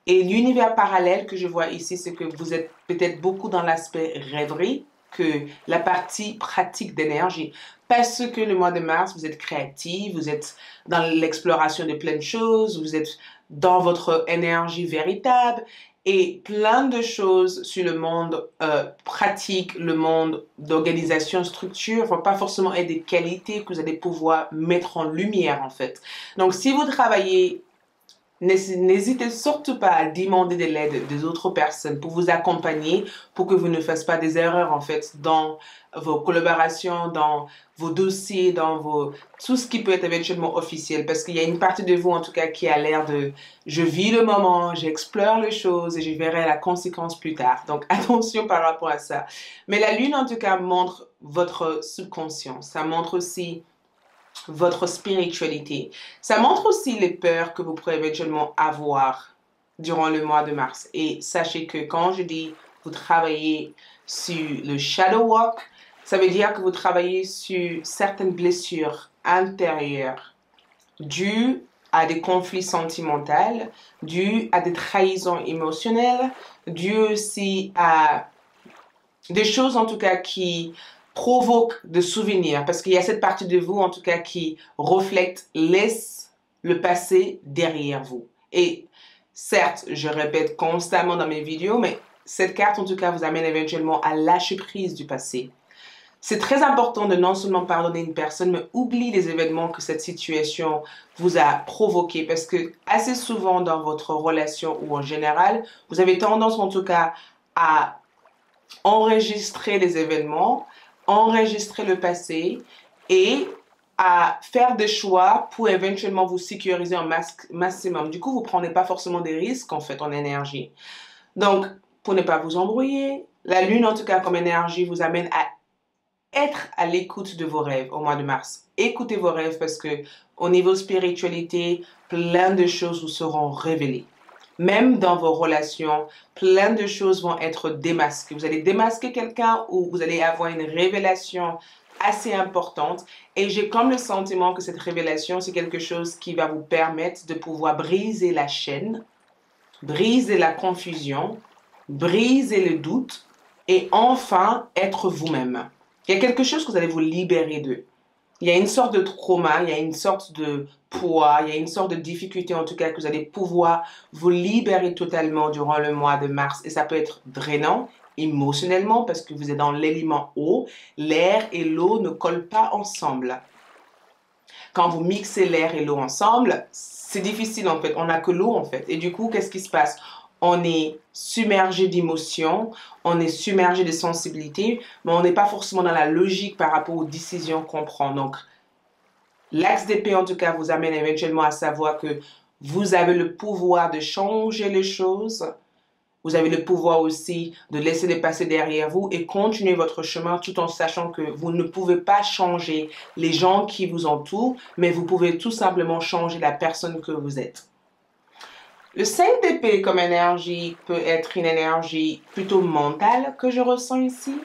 Et l'univers parallèle que je vois ici, c'est que vous êtes peut-être beaucoup dans l'aspect rêverie que la partie pratique d'énergie. Parce que le mois de mars, vous êtes créatif, vous êtes dans l'exploration de plein de choses, vous êtes dans votre énergie véritable et plein de choses sur le monde euh, pratique, le monde d'organisation, structure, vont pas forcément être des qualités que vous allez pouvoir mettre en lumière en fait. Donc si vous travaillez N'hésitez surtout pas à demander de l'aide des autres personnes pour vous accompagner, pour que vous ne fassiez pas des erreurs en fait dans vos collaborations, dans vos dossiers, dans vos tout ce qui peut être éventuellement officiel. Parce qu'il y a une partie de vous en tout cas qui a l'air de je vis le moment, j'explore les choses et je verrai la conséquence plus tard. Donc attention par rapport à ça. Mais la lune en tout cas montre votre subconscient. Ça montre aussi votre spiritualité. Ça montre aussi les peurs que vous pourrez éventuellement avoir durant le mois de mars. Et sachez que quand je dis vous travaillez sur le shadow walk, ça veut dire que vous travaillez sur certaines blessures intérieures dues à des conflits sentimentaux, dues à des trahisons émotionnelles, dues aussi à des choses en tout cas qui provoque de souvenirs, parce qu'il y a cette partie de vous, en tout cas, qui reflète, laisse le passé derrière vous. Et certes, je répète constamment dans mes vidéos, mais cette carte, en tout cas, vous amène éventuellement à lâcher prise du passé. C'est très important de non seulement pardonner une personne, mais oublier les événements que cette situation vous a provoqué. Parce que assez souvent dans votre relation ou en général, vous avez tendance en tout cas à enregistrer les événements, enregistrer le passé et à faire des choix pour éventuellement vous sécuriser un maximum. Du coup, vous ne prenez pas forcément des risques en fait en énergie. Donc, pour ne pas vous embrouiller, la lune en tout cas comme énergie vous amène à être à l'écoute de vos rêves au mois de mars. Écoutez vos rêves parce que au niveau spiritualité, plein de choses vous seront révélées. Même dans vos relations, plein de choses vont être démasquées. Vous allez démasquer quelqu'un ou vous allez avoir une révélation assez importante. Et j'ai comme le sentiment que cette révélation, c'est quelque chose qui va vous permettre de pouvoir briser la chaîne, briser la confusion, briser le doute et enfin être vous-même. Il y a quelque chose que vous allez vous libérer d'eux il y a une sorte de trauma, il y a une sorte de poids, il y a une sorte de difficulté en tout cas que vous allez pouvoir vous libérer totalement durant le mois de mars. Et ça peut être drainant émotionnellement parce que vous êtes dans l'élément eau. L'air et l'eau ne collent pas ensemble. Quand vous mixez l'air et l'eau ensemble, c'est difficile en fait. On n'a que l'eau en fait. Et du coup, qu'est-ce qui se passe? On est submergé d'émotions, on est submergé de sensibilité, mais on n'est pas forcément dans la logique par rapport aux décisions qu'on prend. Donc, l'axe d'épée, en tout cas, vous amène éventuellement à savoir que vous avez le pouvoir de changer les choses. Vous avez le pouvoir aussi de laisser les passer derrière vous et continuer votre chemin tout en sachant que vous ne pouvez pas changer les gens qui vous entourent, mais vous pouvez tout simplement changer la personne que vous êtes. Le 5 d'épée comme énergie peut être une énergie plutôt mentale que je ressens ici.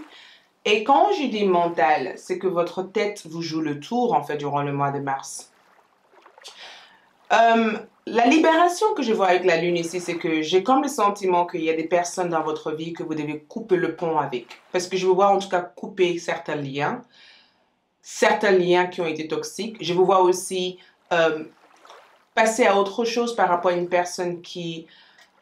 Et quand je dis mentale, c'est que votre tête vous joue le tour en fait durant le mois de mars. Euh, la libération que je vois avec la lune ici, c'est que j'ai comme le sentiment qu'il y a des personnes dans votre vie que vous devez couper le pont avec. Parce que je vous vois en tout cas couper certains liens, certains liens qui ont été toxiques. Je vous vois aussi euh, passer à autre chose par rapport à une personne qui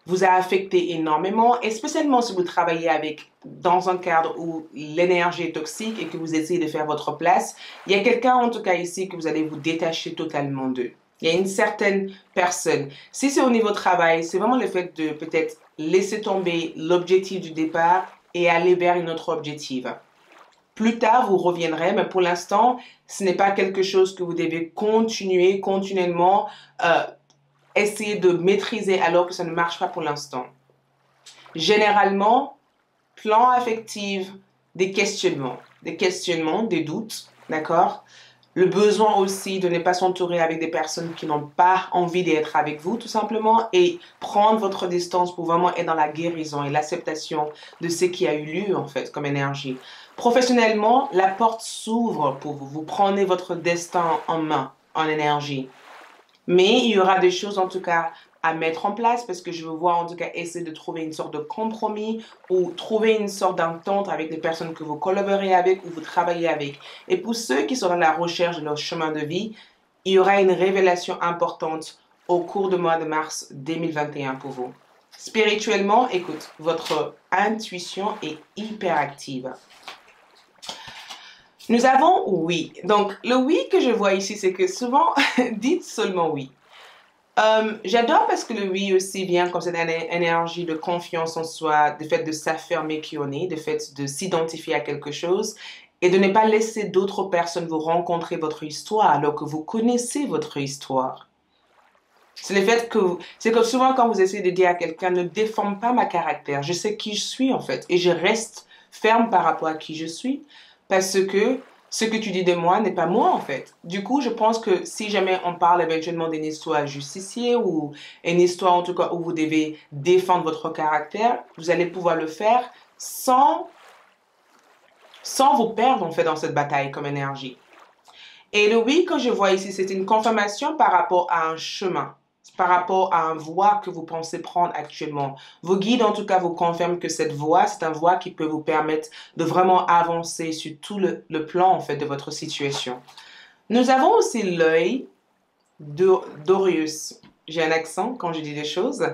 vous a affecté énormément, et spécialement si vous travaillez avec dans un cadre où l'énergie est toxique et que vous essayez de faire votre place, il y a quelqu'un en tout cas ici que vous allez vous détacher totalement d'eux. Il y a une certaine personne. Si c'est au niveau travail, c'est vraiment le fait de peut-être laisser tomber l'objectif du départ et aller vers une autre objectif. Plus tard, vous reviendrez, mais pour l'instant, ce n'est pas quelque chose que vous devez continuer continuellement, euh, essayer de maîtriser alors que ça ne marche pas pour l'instant. Généralement, plan affectif, des questionnements, des questionnements, des doutes, d'accord? Le besoin aussi de ne pas s'entourer avec des personnes qui n'ont pas envie d'être avec vous, tout simplement, et prendre votre distance pour vraiment être dans la guérison et l'acceptation de ce qui a eu lieu, en fait, comme énergie. Professionnellement, la porte s'ouvre pour vous. Vous prenez votre destin en main, en énergie. Mais il y aura des choses en tout cas à mettre en place parce que je veux voir en tout cas essayer de trouver une sorte de compromis ou trouver une sorte d'entente avec des personnes que vous collaborez avec ou vous travaillez avec. Et pour ceux qui sont dans la recherche de leur chemin de vie, il y aura une révélation importante au cours du mois de mars 2021 pour vous. Spirituellement, écoute, votre intuition est hyper active. Nous avons oui. Donc, le oui que je vois ici, c'est que souvent, dites seulement oui. Euh, j'adore parce que le oui aussi vient comme cette énergie de confiance en soi, de fait de s'affirmer qui on est, de fait de s'identifier à quelque chose et de ne pas laisser d'autres personnes vous rencontrer votre histoire alors que vous connaissez votre histoire. C'est le fait que, c'est que souvent quand vous essayez de dire à quelqu'un, ne déforme pas ma caractère, je sais qui je suis en fait, et je reste ferme par rapport à qui je suis, parce que ce que tu dis de moi n'est pas moi en fait. Du coup, je pense que si jamais on parle éventuellement d'une histoire justicier ou une histoire en tout cas où vous devez défendre votre caractère, vous allez pouvoir le faire sans sans vous perdre en fait dans cette bataille comme énergie. Et le oui que je vois ici, c'est une confirmation par rapport à un chemin par rapport à un voie que vous pensez prendre actuellement. Vos guides, en tout cas, vous confirment que cette voie, c'est un voie qui peut vous permettre de vraiment avancer sur tout le, plan, en fait, de votre situation. Nous avons aussi l'œil d'Orius. J'ai un accent quand je dis des choses.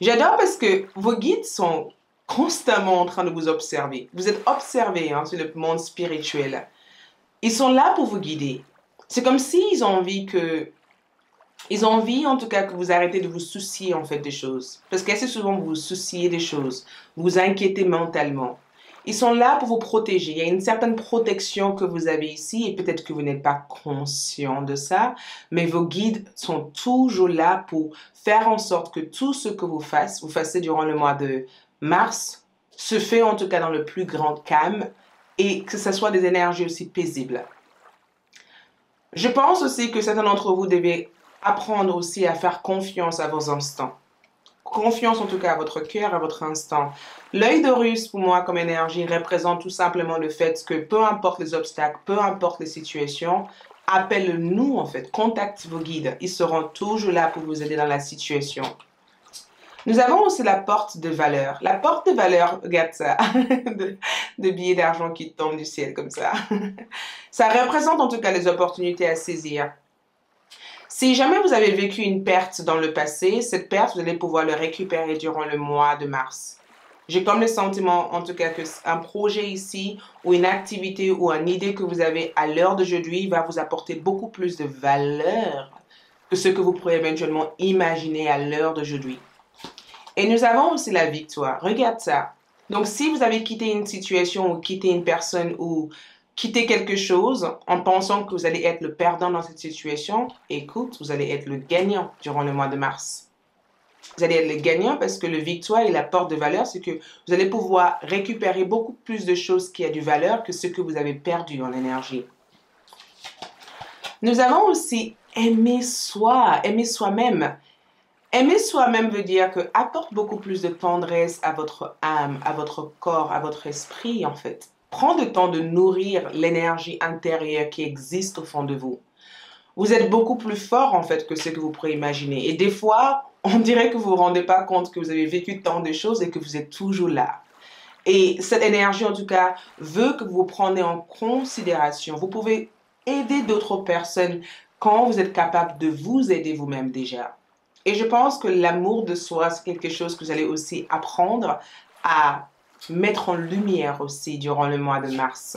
J'adore parce que vos guides sont constamment en train de vous observer. Vous êtes observé hein, sur le monde spirituel. Ils sont là pour vous guider. C'est comme s'ils ont envie que ils ont envie, en tout cas, que vous arrêtez de vous soucier, en fait, des choses. Parce qu'assez souvent, vous vous souciez des choses. Vous vous inquiétez mentalement. Ils sont là pour vous protéger. Il y a une certaine protection que vous avez ici et peut-être que vous n'êtes pas conscient de ça, mais vos guides sont toujours là pour faire en sorte que tout ce que vous fassiez, vous fassiez durant le mois de mars, se fait en tout cas dans le plus grand calme et que ce soit des énergies aussi paisibles. Je pense aussi que certains d'entre vous devez apprendre aussi à faire confiance à vos instants. Confiance en tout cas à votre cœur, à votre instant. L'œil d'Horus, pour moi, comme énergie, représente tout simplement le fait que peu importe les obstacles, peu importe les situations, appelle-nous en fait, contacte vos guides. Ils seront toujours là pour vous aider dans la situation. Nous avons aussi la porte de valeur. La porte de valeur, regarde ça, de, de billets d'argent qui tombent du ciel comme ça. ça représente en tout cas les opportunités à saisir. Si jamais vous avez vécu une perte dans le passé, cette perte, vous allez pouvoir le récupérer durant le mois de mars. J'ai comme le sentiment, en tout cas, que un projet ici, ou une activité, ou une idée que vous avez à l'heure d'aujourd'hui va vous apporter beaucoup plus de valeur que ce que vous pourrez éventuellement imaginer à l'heure d'aujourd'hui. Et nous avons aussi la victoire. Regarde ça. Donc, si vous avez quitté une situation ou quitté une personne ou quitter quelque chose en pensant que vous allez être le perdant dans cette situation, écoute, vous allez être le gagnant durant le mois de mars. Vous allez être le gagnant parce que le victoire et la porte de valeur, c'est que vous allez pouvoir récupérer beaucoup plus de choses qui a du valeur que ce que vous avez perdu en énergie. Nous avons aussi aimer soi, aimer soi-même. Aimer soi-même veut dire que apporte beaucoup plus de tendresse à votre âme, à votre corps, à votre esprit en fait. Prends le temps de nourrir l'énergie intérieure qui existe au fond de vous. Vous êtes beaucoup plus fort en fait que ce que vous pourrez imaginer. Et des fois, on dirait que vous ne vous rendez pas compte que vous avez vécu tant de choses et que vous êtes toujours là. Et cette énergie, en tout cas, veut que vous preniez en considération. Vous pouvez aider d'autres personnes quand vous êtes capable de vous aider vous-même déjà. Et je pense que l'amour de soi, c'est quelque chose que vous allez aussi apprendre à mettre en lumière aussi durant le mois de mars.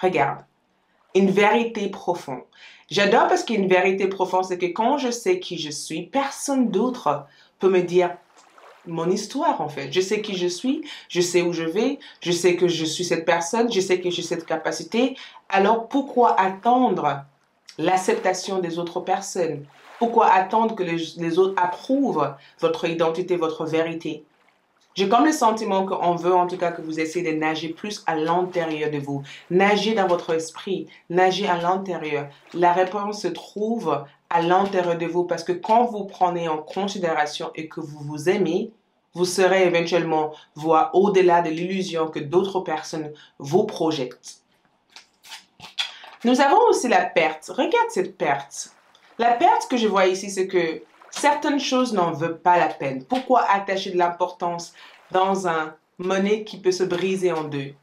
Regarde, une vérité profonde. J'adore parce qu'une vérité profonde, c'est que quand je sais qui je suis, personne d'autre peut me dire mon histoire en fait. Je sais qui je suis, je sais où je vais, je sais que je suis cette personne, je sais que j'ai cette capacité. Alors pourquoi attendre l'acceptation des autres personnes? Pourquoi attendre que les, les autres approuvent votre identité, votre vérité? J'ai comme le sentiment qu'on veut en tout cas que vous essayez de nager plus à l'intérieur de vous. Nager dans votre esprit, nager à l'intérieur. La réponse se trouve à l'intérieur de vous parce que quand vous prenez en considération et que vous vous aimez, vous serez éventuellement voir au-delà de l'illusion que d'autres personnes vous projettent. Nous avons aussi la perte. Regarde cette perte. La perte que je vois ici, c'est que Certaines choses n'en veulent pas la peine. Pourquoi attacher de l'importance dans un monnaie qui peut se briser en deux?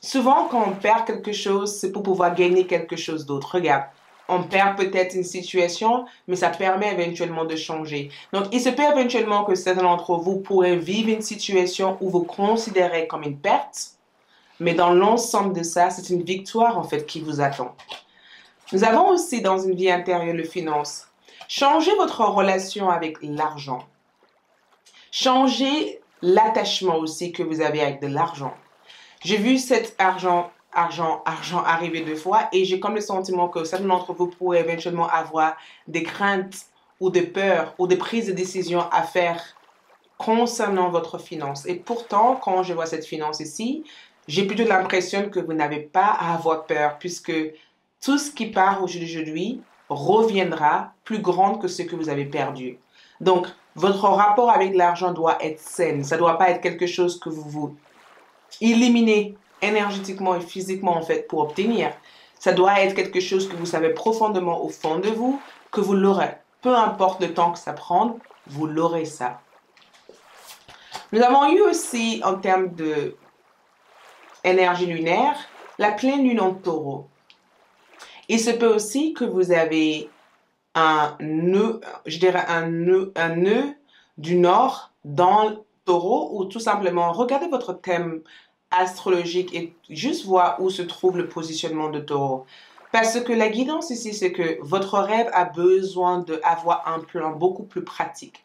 Souvent, quand on perd quelque chose, c'est pour pouvoir gagner quelque chose d'autre. Regarde, on perd peut-être une situation, mais ça permet éventuellement de changer. Donc, il se peut éventuellement que certains d'entre vous pourraient vivre une situation où vous considérez comme une perte, mais dans l'ensemble de ça, c'est une victoire en fait qui vous attend. Nous avons aussi dans une vie intérieure le finance. Changez votre relation avec l'argent. Changez l'attachement aussi que vous avez avec de l'argent. J'ai vu cet argent, argent, argent arriver deux fois et j'ai comme le sentiment que certains d'entre vous pourraient éventuellement avoir des craintes ou des peurs ou des prises de décision à faire concernant votre finance. Et pourtant, quand je vois cette finance ici, j'ai plutôt l'impression que vous n'avez pas à avoir peur puisque tout ce qui part aujourd'hui reviendra plus grand que ce que vous avez perdu. Donc, votre rapport avec l'argent doit être sain. Ça ne doit pas être quelque chose que vous vous éliminez énergétiquement et physiquement en fait pour obtenir. Ça doit être quelque chose que vous savez profondément au fond de vous que vous l'aurez. Peu importe le temps que ça prend, vous l'aurez ça. Nous avons eu aussi en termes de énergie lunaire la pleine lune en taureau. Il se peut aussi que vous avez un nœud, je dirais un nœud, un nœud du nord dans le taureau ou tout simplement regardez votre thème astrologique et juste voir où se trouve le positionnement de taureau. Parce que la guidance ici, c'est que votre rêve a besoin d'avoir un plan beaucoup plus pratique.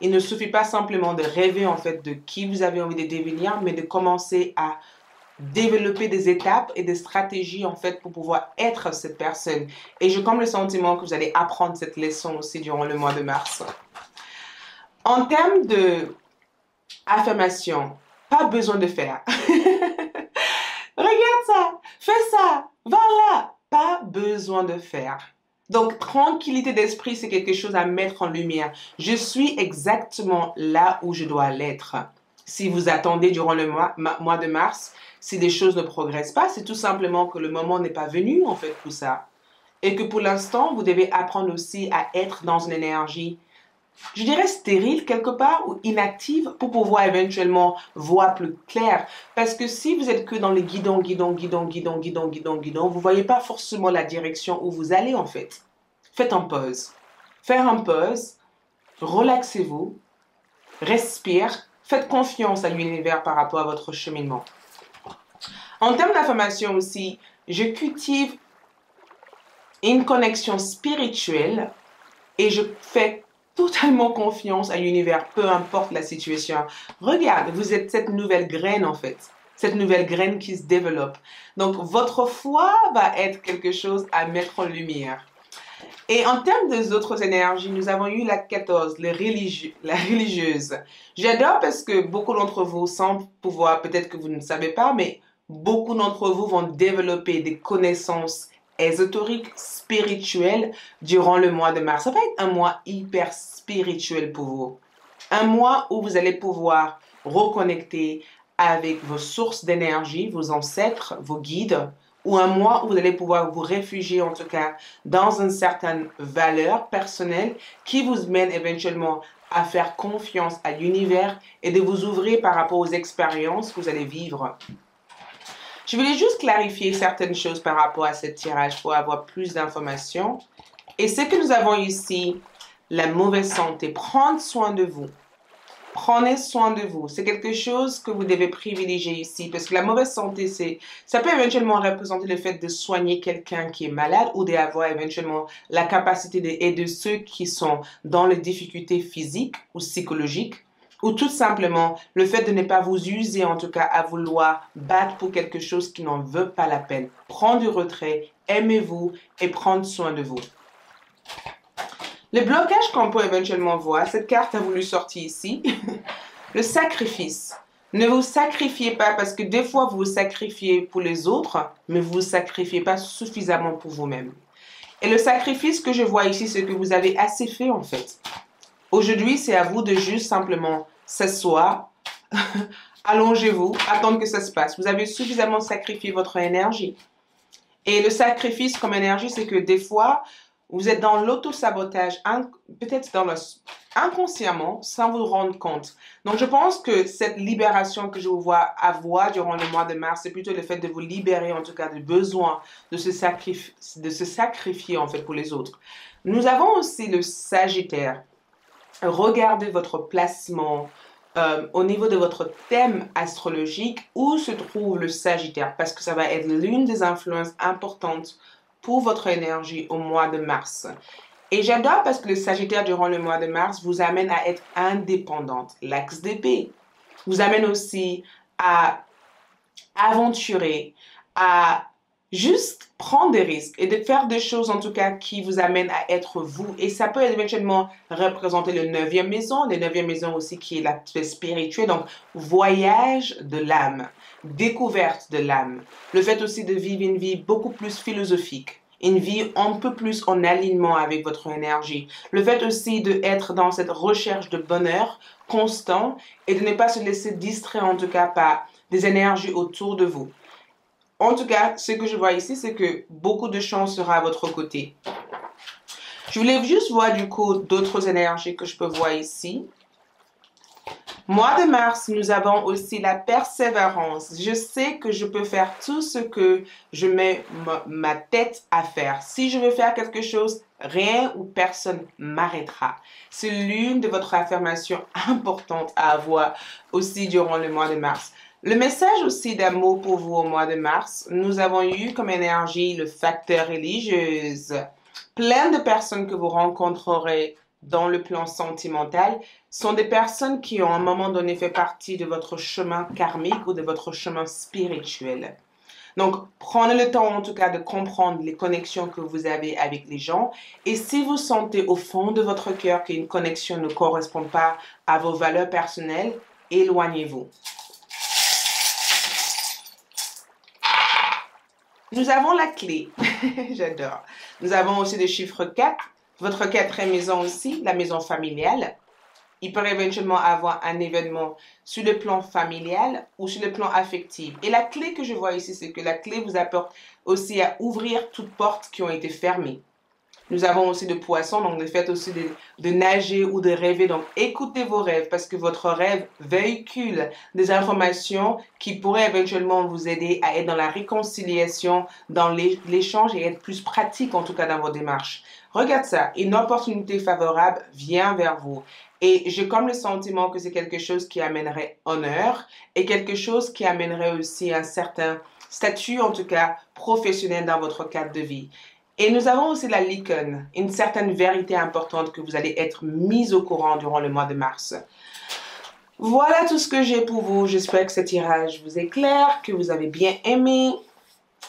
Il ne suffit pas simplement de rêver en fait de qui vous avez envie de devenir, mais de commencer à développer des étapes et des stratégies en fait pour pouvoir être cette personne. Et j'ai comme le sentiment que vous allez apprendre cette leçon aussi durant le mois de mars. En termes de affirmation, pas besoin de faire. Regarde ça, fais ça, va là. Pas besoin de faire. Donc, tranquillité d'esprit, c'est quelque chose à mettre en lumière. Je suis exactement là où je dois l'être. Si vous attendez durant le mois, de mars, si des choses ne progressent pas, c'est tout simplement que le moment n'est pas venu, en fait, pour ça. Et que pour l'instant, vous devez apprendre aussi à être dans une énergie, je dirais stérile quelque part ou inactive pour pouvoir éventuellement voir plus clair. Parce que si vous êtes que dans les guidons, guidons, guidons, guidons, guidons, guidons, guidons, vous voyez pas forcément la direction où vous allez, en fait. Faites un pause. Faire un pause, relaxez-vous, respire, faites confiance à l'univers par rapport à votre cheminement. En termes d'information aussi, je cultive une connexion spirituelle et je fais totalement confiance à l'univers, peu importe la situation. Regarde, vous êtes cette nouvelle graine en fait, cette nouvelle graine qui se développe. Donc votre foi va être quelque chose à mettre en lumière. Et en termes des autres énergies, nous avons eu la 14, les religieux, la religieuse. J'adore parce que beaucoup d'entre vous, sans pouvoir, peut-être que vous ne savez pas, mais beaucoup d'entre vous vont développer des connaissances ésotériques, spirituelles durant le mois de mars. Ça va être un mois hyper spirituel pour vous. Un mois où vous allez pouvoir reconnecter avec vos sources d'énergie, vos ancêtres, vos guides, ou un mois où vous allez pouvoir vous réfugier en tout cas dans une certaine valeur personnelle qui vous mène éventuellement à faire confiance à l'univers et de vous ouvrir par rapport aux expériences que vous allez vivre je voulais juste clarifier certaines choses par rapport à ce tirage pour avoir plus d'informations. Et ce que nous avons ici, la mauvaise santé, prendre soin de vous. Prenez soin de vous. C'est quelque chose que vous devez privilégier ici parce que la mauvaise santé, c'est, ça peut éventuellement représenter le fait de soigner quelqu'un qui est malade ou d'avoir éventuellement la capacité d'aider ceux qui sont dans les difficultés physiques ou psychologiques ou tout simplement le fait de ne pas vous user en tout cas à vouloir battre pour quelque chose qui n'en veut pas la peine. Prendre du retrait, aimez-vous et prendre soin de vous. Le blocage qu'on peut éventuellement voir, cette carte a voulu sortir ici, le sacrifice. Ne vous sacrifiez pas parce que des fois vous vous sacrifiez pour les autres, mais vous ne vous sacrifiez pas suffisamment pour vous-même. Et le sacrifice que je vois ici, c'est que vous avez assez fait en fait. Aujourd'hui, c'est à vous de juste simplement s'asseoir, allongez-vous, attendre que ça se passe. Vous avez suffisamment sacrifié votre énergie. Et le sacrifice comme énergie, c'est que des fois, vous êtes dans l'auto-sabotage, peut-être dans le, inconsciemment, sans vous rendre compte. Donc, je pense que cette libération que je vous vois avoir durant le mois de mars, c'est plutôt le fait de vous libérer, en tout cas, du besoin de se, sacrifier, de se sacrifier, en fait, pour les autres. Nous avons aussi le Sagittaire regardez votre placement euh, au niveau de votre thème astrologique où se trouve le Sagittaire? Parce que ça va être l'une des influences importantes pour votre énergie au mois de mars. Et j'adore parce que le Sagittaire durant le mois de mars vous amène à être indépendante. L'axe d'épée vous amène aussi à aventurer, à juste prendre des risques et de faire des choses en tout cas qui vous amènent à être vous. Et ça peut éventuellement représenter le neuvième maison, le neuvième maison aussi qui est l'aspect spirituel. Donc, voyage de l'âme, découverte de l'âme. Le fait aussi de vivre une vie beaucoup plus philosophique. Une vie un peu plus en alignement avec votre énergie. Le fait aussi d'être dans cette recherche de bonheur constant et de ne pas se laisser distraire en tout cas par des énergies autour de vous. En tout cas, ce que je vois ici, c'est que beaucoup de chance sera à votre côté. Je voulais juste voir du coup d'autres énergies que je peux voir ici. Mois de mars, nous avons aussi la persévérance. Je sais que je peux faire tout ce que je mets ma, tête à faire. Si je veux faire quelque chose, rien ou personne m'arrêtera. C'est l'une de votre affirmations importantes à avoir aussi durant le mois de mars. Le message aussi d'amour pour vous au mois de mars, nous avons eu comme énergie le facteur religieuse. Plein de personnes que vous rencontrerez dans le plan sentimental sont des personnes qui ont à un moment donné fait partie de votre chemin karmique ou de votre chemin spirituel. Donc, prenez le temps en tout cas de comprendre les connexions que vous avez avec les gens. Et si vous sentez au fond de votre cœur qu'une connexion ne correspond pas à vos valeurs personnelles, éloignez-vous. Nous avons la clé. J'adore. Nous avons aussi le chiffre 4. Votre quatrième maison aussi, la maison familiale. Il peut éventuellement avoir un événement sur le plan familial ou sur le plan affectif. Et la clé que je vois ici, c'est que la clé vous apporte aussi à ouvrir toutes portes qui ont été fermées. Nous avons aussi de poissons, donc le fait aussi de, nager ou de rêver. Donc écoutez vos rêves parce que votre rêve véhicule des informations qui pourraient éventuellement vous aider à être dans la réconciliation, dans l'échange et être plus pratique en tout cas dans vos démarches. Regarde ça, une opportunité favorable vient vers vous. Et j'ai comme le sentiment que c'est quelque chose qui amènerait honneur et quelque chose qui amènerait aussi un certain statut, en tout cas professionnel dans votre cadre de vie. Et nous avons aussi la licone, une certaine vérité importante que vous allez être mise au courant durant le mois de mars. Voilà tout ce que j'ai pour vous. J'espère que ce tirage vous éclaire, que vous avez bien aimé.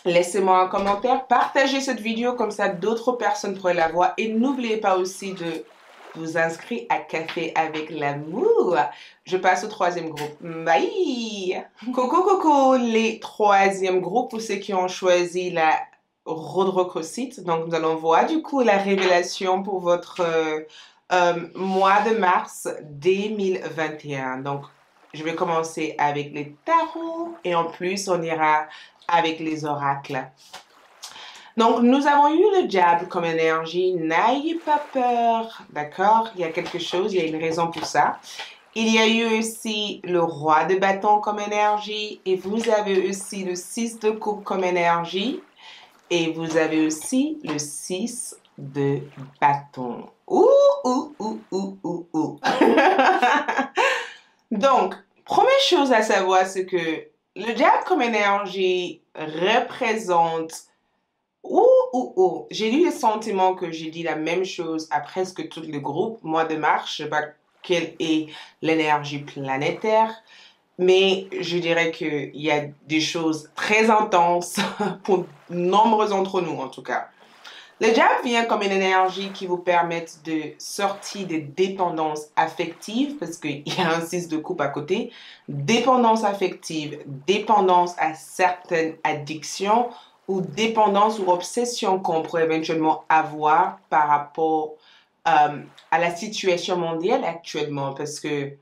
Laissez-moi un commentaire, partagez cette vidéo comme ça d'autres personnes pourraient la voir. Et n'oubliez pas aussi de vous inscrire à Café avec l'amour. Je passe au troisième groupe. Bye! Coco Coco, les troisièmes groupes pour ceux qui ont choisi la Rodrococite. Donc, nous allons voir du coup la révélation pour votre euh, euh, mois de mars 2021. Donc, je vais commencer avec les tarots et en plus, on ira avec les oracles. Donc, nous avons eu le diable comme énergie. N'ayez pas peur, d'accord? Il y a quelque chose, il y a une raison pour ça. Il y a eu aussi le roi de bâton comme énergie et vous avez aussi le 6 de coupe comme énergie. Et vous avez aussi le 6 de bâton. Ouh, ouh, ouh, ouh, ouh, ouh. Donc, première chose à savoir, c'est que le diable comme énergie représente Ouh, ouh, ouh. J'ai lu les sentiments que j'ai dit la même chose à presque tout le groupe. Mois de mars, je sais pas quelle est l'énergie planétaire. Mais je dirais qu'il y a des choses très intenses pour nombreux d'entre nous, en tout cas. Le diable vient comme une énergie qui vous permet de sortir des dépendances affectives, parce qu'il y a un 6 de coupe à côté. Dépendance affective, dépendance à certaines addictions ou dépendance ou obsession qu'on pourrait éventuellement avoir par rapport euh, à la situation mondiale actuellement. Parce que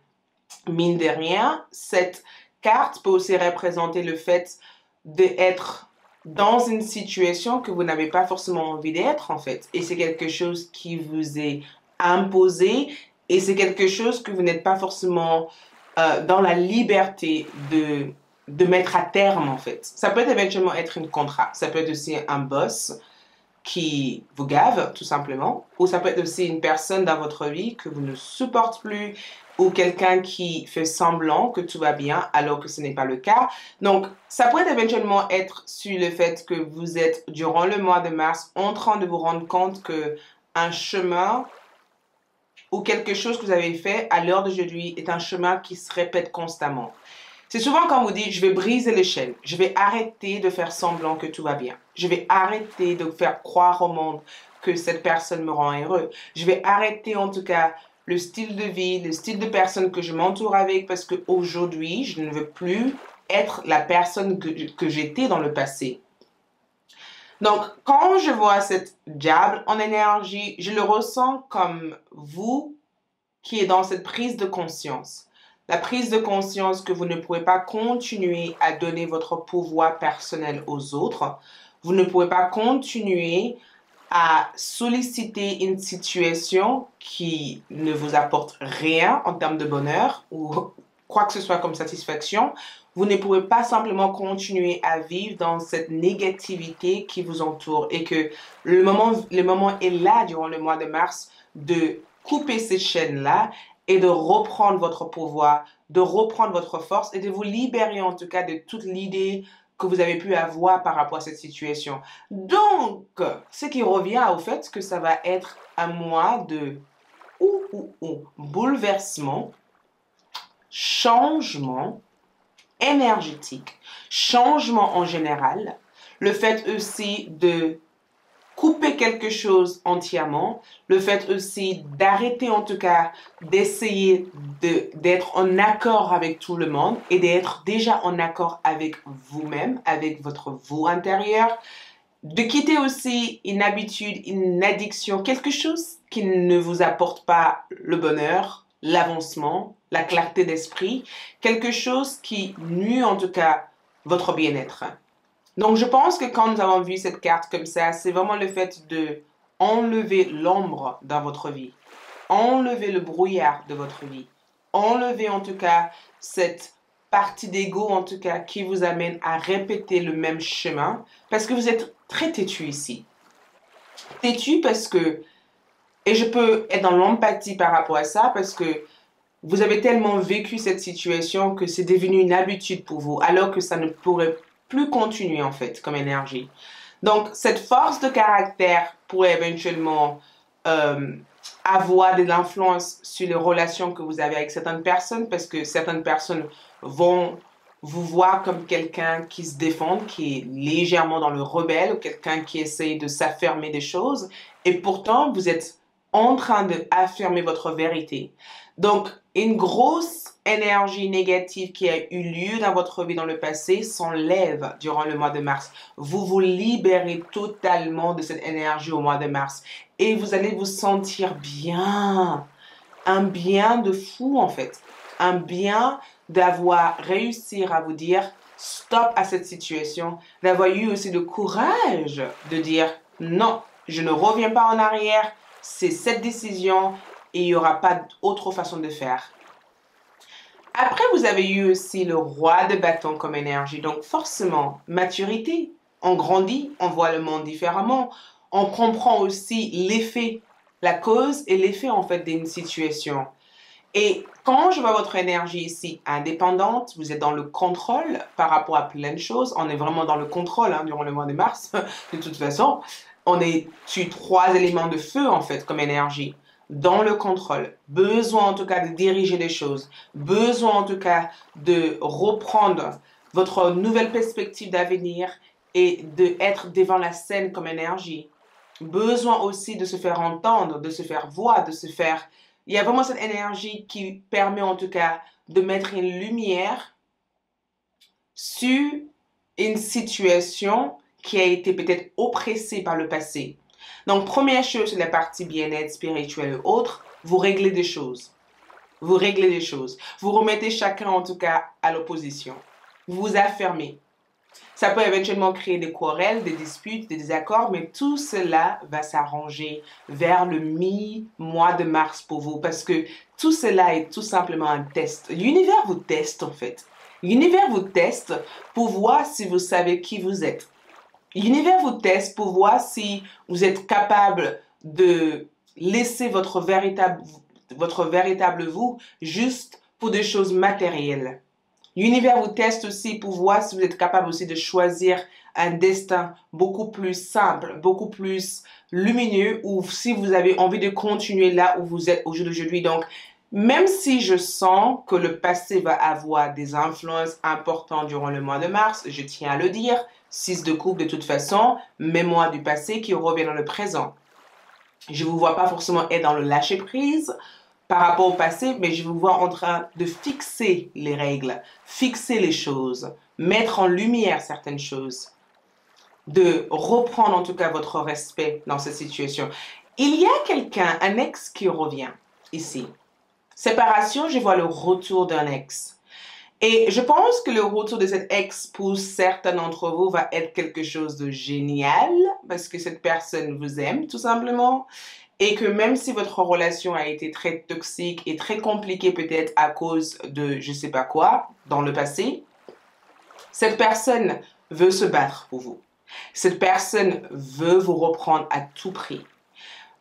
mine de rien, cette carte peut aussi représenter le fait d'être dans une situation que vous n'avez pas forcément envie d'être en fait. Et c'est quelque chose qui vous est imposé et c'est quelque chose que vous n'êtes pas forcément euh, dans la liberté de, de mettre à terme en fait. Ça peut éventuellement être un contrat, ça peut être aussi un boss qui vous gave tout simplement, ou ça peut être aussi une personne dans votre vie que vous ne supportez plus ou quelqu'un qui fait semblant que tout va bien alors que ce n'est pas le cas. Donc, ça pourrait éventuellement être sur le fait que vous êtes, durant le mois de mars, en train de vous rendre compte que un chemin ou quelque chose que vous avez fait à l'heure d'aujourd'hui est un chemin qui se répète constamment. C'est souvent quand on vous dit, je vais briser l'échelle, je vais arrêter de faire semblant que tout va bien, je vais arrêter de faire croire au monde que cette personne me rend heureux, je vais arrêter en tout cas le style de vie, le style de personne que je m'entoure avec parce qu'aujourd'hui, je ne veux plus être la personne que, que j'étais dans le passé. Donc, quand je vois cette diable en énergie, je le ressens comme vous qui est dans cette prise de conscience. La prise de conscience que vous ne pouvez pas continuer à donner votre pouvoir personnel aux autres. Vous ne pouvez pas continuer à solliciter une situation qui ne vous apporte rien en termes de bonheur ou quoi que ce soit comme satisfaction, vous ne pouvez pas simplement continuer à vivre dans cette négativité qui vous entoure et que le moment, le moment est là durant le mois de mars de couper cette chaîne-là et de reprendre votre pouvoir, de reprendre votre force et de vous libérer en tout cas de toute l'idée que vous avez pu avoir par rapport à cette situation. Donc, ce qui revient au fait que ça va être un mois de ou, ou, ou, bouleversement, changement énergétique, changement en général, le fait aussi de couper quelque chose entièrement, le fait aussi d'arrêter en tout cas d'essayer d'être en accord avec tout le monde et d'être déjà en accord avec vous-même, avec votre vous intérieur, de quitter aussi une habitude, une addiction, quelque chose qui ne vous apporte pas le bonheur, l'avancement, la clarté d'esprit, quelque chose qui nuit en tout cas votre bien-être. Donc, je pense que quand nous avons vu cette carte comme ça, c'est vraiment le fait de enlever l'ombre dans votre vie, enlever le brouillard de votre vie, enlever en tout cas cette partie d'ego en tout cas qui vous amène à répéter le même chemin. Parce que vous êtes très têtu ici. Têtu parce que, et je peux être dans l'empathie par rapport à ça parce que vous avez tellement vécu cette situation que c'est devenu une habitude pour vous alors que ça ne pourrait plus continuer en fait comme énergie. Donc cette force de caractère pourrait éventuellement euh, avoir de l'influence sur les relations que vous avez avec certaines personnes parce que certaines personnes vont vous voir comme quelqu'un qui se défend, qui est légèrement dans le rebelle ou quelqu'un qui essaye de s'affirmer des choses et pourtant vous êtes en train d'affirmer votre vérité. Donc, une grosse énergie négative qui a eu lieu dans votre vie dans le passé s'enlève durant le mois de mars. Vous vous libérez totalement de cette énergie au mois de mars et vous allez vous sentir bien. Un bien de fou en fait. Un bien d'avoir réussi à vous dire stop à cette situation, d'avoir eu aussi le courage de dire non, je ne reviens pas en arrière, c'est cette décision et il n'y aura pas d'autre façon de faire. Après, vous avez eu aussi le roi de bâton comme énergie. Donc forcément, maturité. On grandit, on voit le monde différemment. On comprend aussi l'effet, la cause et l'effet en fait d'une situation. Et quand je vois votre énergie ici indépendante, vous êtes dans le contrôle par rapport à plein de choses. On est vraiment dans le contrôle hein, durant le mois de mars, de toute façon. On est sur trois éléments de feu en fait comme énergie dans le contrôle, besoin en tout cas de diriger les choses, besoin en tout cas de reprendre votre nouvelle perspective d'avenir et d'être devant la scène comme énergie. Besoin aussi de se faire entendre, de se faire voir, de se faire... Il y a vraiment cette énergie qui permet en tout cas de mettre une lumière sur une situation qui a été peut-être oppressée par le passé. Donc, première chose sur la partie bien-être spirituel ou autre, vous réglez des choses. Vous réglez des choses. Vous remettez chacun, en tout cas, à l'opposition. Vous vous affirmez. Ça peut éventuellement créer des querelles, des disputes, des désaccords, mais tout cela va s'arranger vers le mi-mois de mars pour vous parce que tout cela est tout simplement un test. L'univers vous teste en fait. L'univers vous teste pour voir si vous savez qui vous êtes. L'univers vous teste pour voir si vous êtes capable de laisser votre véritable, votre véritable vous juste pour des choses matérielles. L'univers vous teste aussi pour voir si vous êtes capable aussi de choisir un destin beaucoup plus simple, beaucoup plus lumineux, ou si vous avez envie de continuer là où vous êtes au jour d'aujourd'hui. Donc, même si je sens que le passé va avoir des influences importantes durant le mois de mars, je tiens à le dire, 6 de coupe de toute façon, mémoire du passé qui revient dans le présent. Je ne vous vois pas forcément être dans le lâcher prise par rapport au passé, mais je vous vois en train de fixer les règles, fixer les choses, mettre en lumière certaines choses, de reprendre en tout cas votre respect dans cette situation. Il y a quelqu'un, un ex qui revient ici. Séparation, je vois le retour d'un ex. Et je pense que le retour de cet ex pour certains d'entre vous va être quelque chose de génial parce que cette personne vous aime tout simplement et que même si votre relation a été très toxique et très compliquée peut-être à cause de je sais pas quoi dans le passé, cette personne veut se battre pour vous. Cette personne veut vous reprendre à tout prix.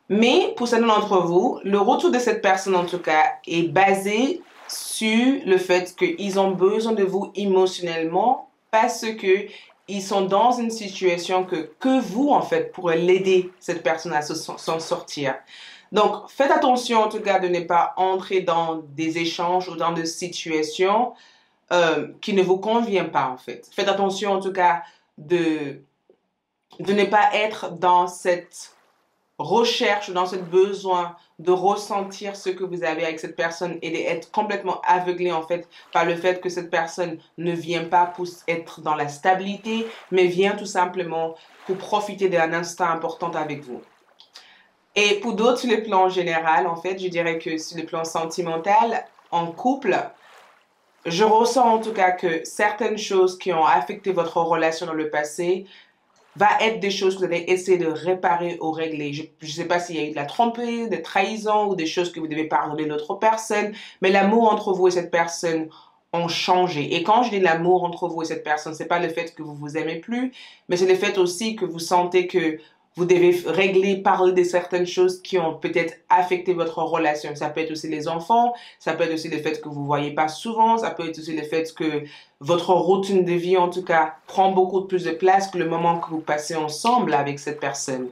Mais pour certains d'entre vous, le retour de cette personne en tout cas est basé sur le fait qu'ils ont besoin de vous émotionnellement parce que ils sont dans une situation que, que vous, en fait, pourrez l'aider, cette personne, à s'en sortir. Donc, faites attention, en tout cas, de ne pas entrer dans des échanges ou dans des situations euh, qui ne vous conviennent pas, en fait. Faites attention, en tout cas, de, de ne pas être dans cette recherche, dans ce besoin de ressentir ce que vous avez avec cette personne et d'être complètement aveuglé en fait par le fait que cette personne ne vient pas pour être dans la stabilité, mais vient tout simplement pour profiter d'un instant important avec vous. Et pour d'autres, sur le plan général, en fait, je dirais que sur le plan sentimental, en couple, je ressens en tout cas que certaines choses qui ont affecté votre relation dans le passé va être des choses que vous allez essayer de réparer ou régler. Je ne sais pas s'il y a eu de la tromperie, de trahison ou des choses que vous devez pardonner l'autre personne, mais l'amour entre vous et cette personne ont changé. Et quand je dis l'amour entre vous et cette personne, c'est pas le fait que vous vous aimez plus, mais c'est le fait aussi que vous sentez que vous devez régler, parler de certaines choses qui ont peut-être affecté votre relation. Ça peut être aussi les enfants, ça peut être aussi le fait que vous ne voyez pas souvent, ça peut être aussi le fait que votre routine de vie, en tout cas, prend beaucoup plus de place que le moment que vous passez ensemble avec cette personne.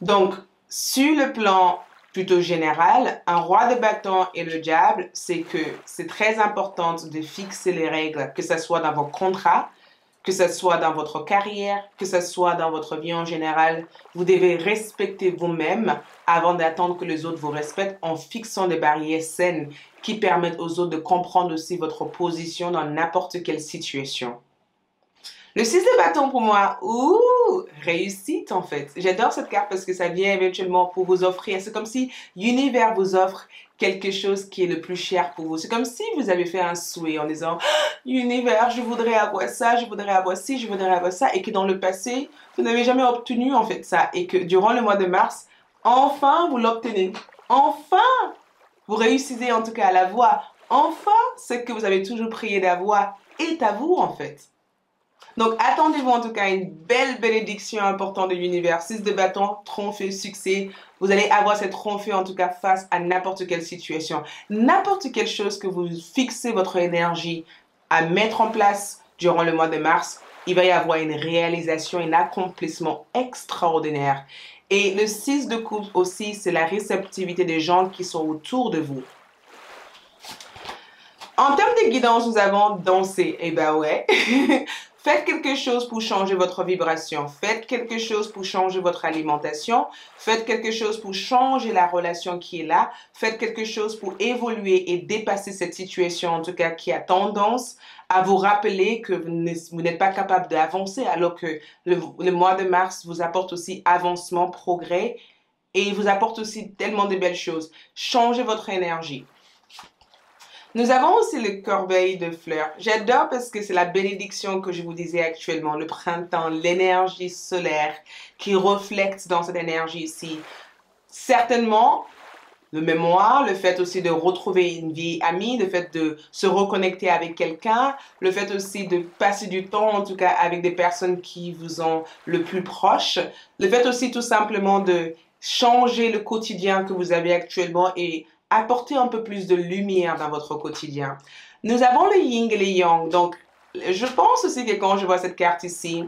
Donc, sur le plan plutôt général, un roi de bâton et le diable, c'est que c'est très important de fixer les règles, que ce soit dans vos contrats, que ce soit dans votre carrière, que ce soit dans votre vie en général, vous devez respecter vous-même avant d'attendre que les autres vous respectent en fixant des barrières saines qui permettent aux autres de comprendre aussi votre position dans n'importe quelle situation. Le 6 de bâton pour moi, ouh, réussite en fait. J'adore cette carte parce que ça vient éventuellement pour vous offrir. C'est comme si l'univers vous offre quelque chose qui est le plus cher pour vous. C'est comme si vous avez fait un souhait en disant ah, Univers, je voudrais avoir ça, je voudrais avoir ci, je voudrais avoir ça, et que dans le passé, vous n'avez jamais obtenu en fait ça, et que durant le mois de mars, enfin vous l'obtenez. Enfin, vous réussissez en tout cas à l'avoir. Enfin, ce que vous avez toujours prié d'avoir est à vous en fait. Donc, attendez-vous en tout cas une belle bénédiction importante de l'univers. 6 de bâton, trophée, succès. Vous allez avoir cette trophée en tout cas face à n'importe quelle situation. N'importe quelle chose que vous fixez votre énergie à mettre en place durant le mois de mars, il va y avoir une réalisation, un accomplissement extraordinaire. Et le 6 de coupe aussi, c'est la réceptivité des gens qui sont autour de vous. En termes de guidance, nous avons dansé. Eh ben ouais. Faites quelque chose pour changer votre vibration. Faites quelque chose pour changer votre alimentation. Faites quelque chose pour changer la relation qui est là. Faites quelque chose pour évoluer et dépasser cette situation, en tout cas, qui a tendance à vous rappeler que vous n'êtes pas capable d'avancer, alors que le, le, mois de mars vous apporte aussi avancement, progrès, et il vous apporte aussi tellement de belles choses. Changez votre énergie. Nous avons aussi le corbeille de fleurs. J'adore parce que c'est la bénédiction que je vous disais actuellement, le printemps, l'énergie solaire qui reflète dans cette énergie ici. Certainement, le mémoire, le fait aussi de retrouver une vie amie, le fait de se reconnecter avec quelqu'un, le fait aussi de passer du temps, en tout cas, avec des personnes qui vous ont le plus proche, le fait aussi tout simplement de changer le quotidien que vous avez actuellement et apporter un peu plus de lumière dans votre quotidien. Nous avons le yin et le yang, donc je pense aussi que quand je vois cette carte ici,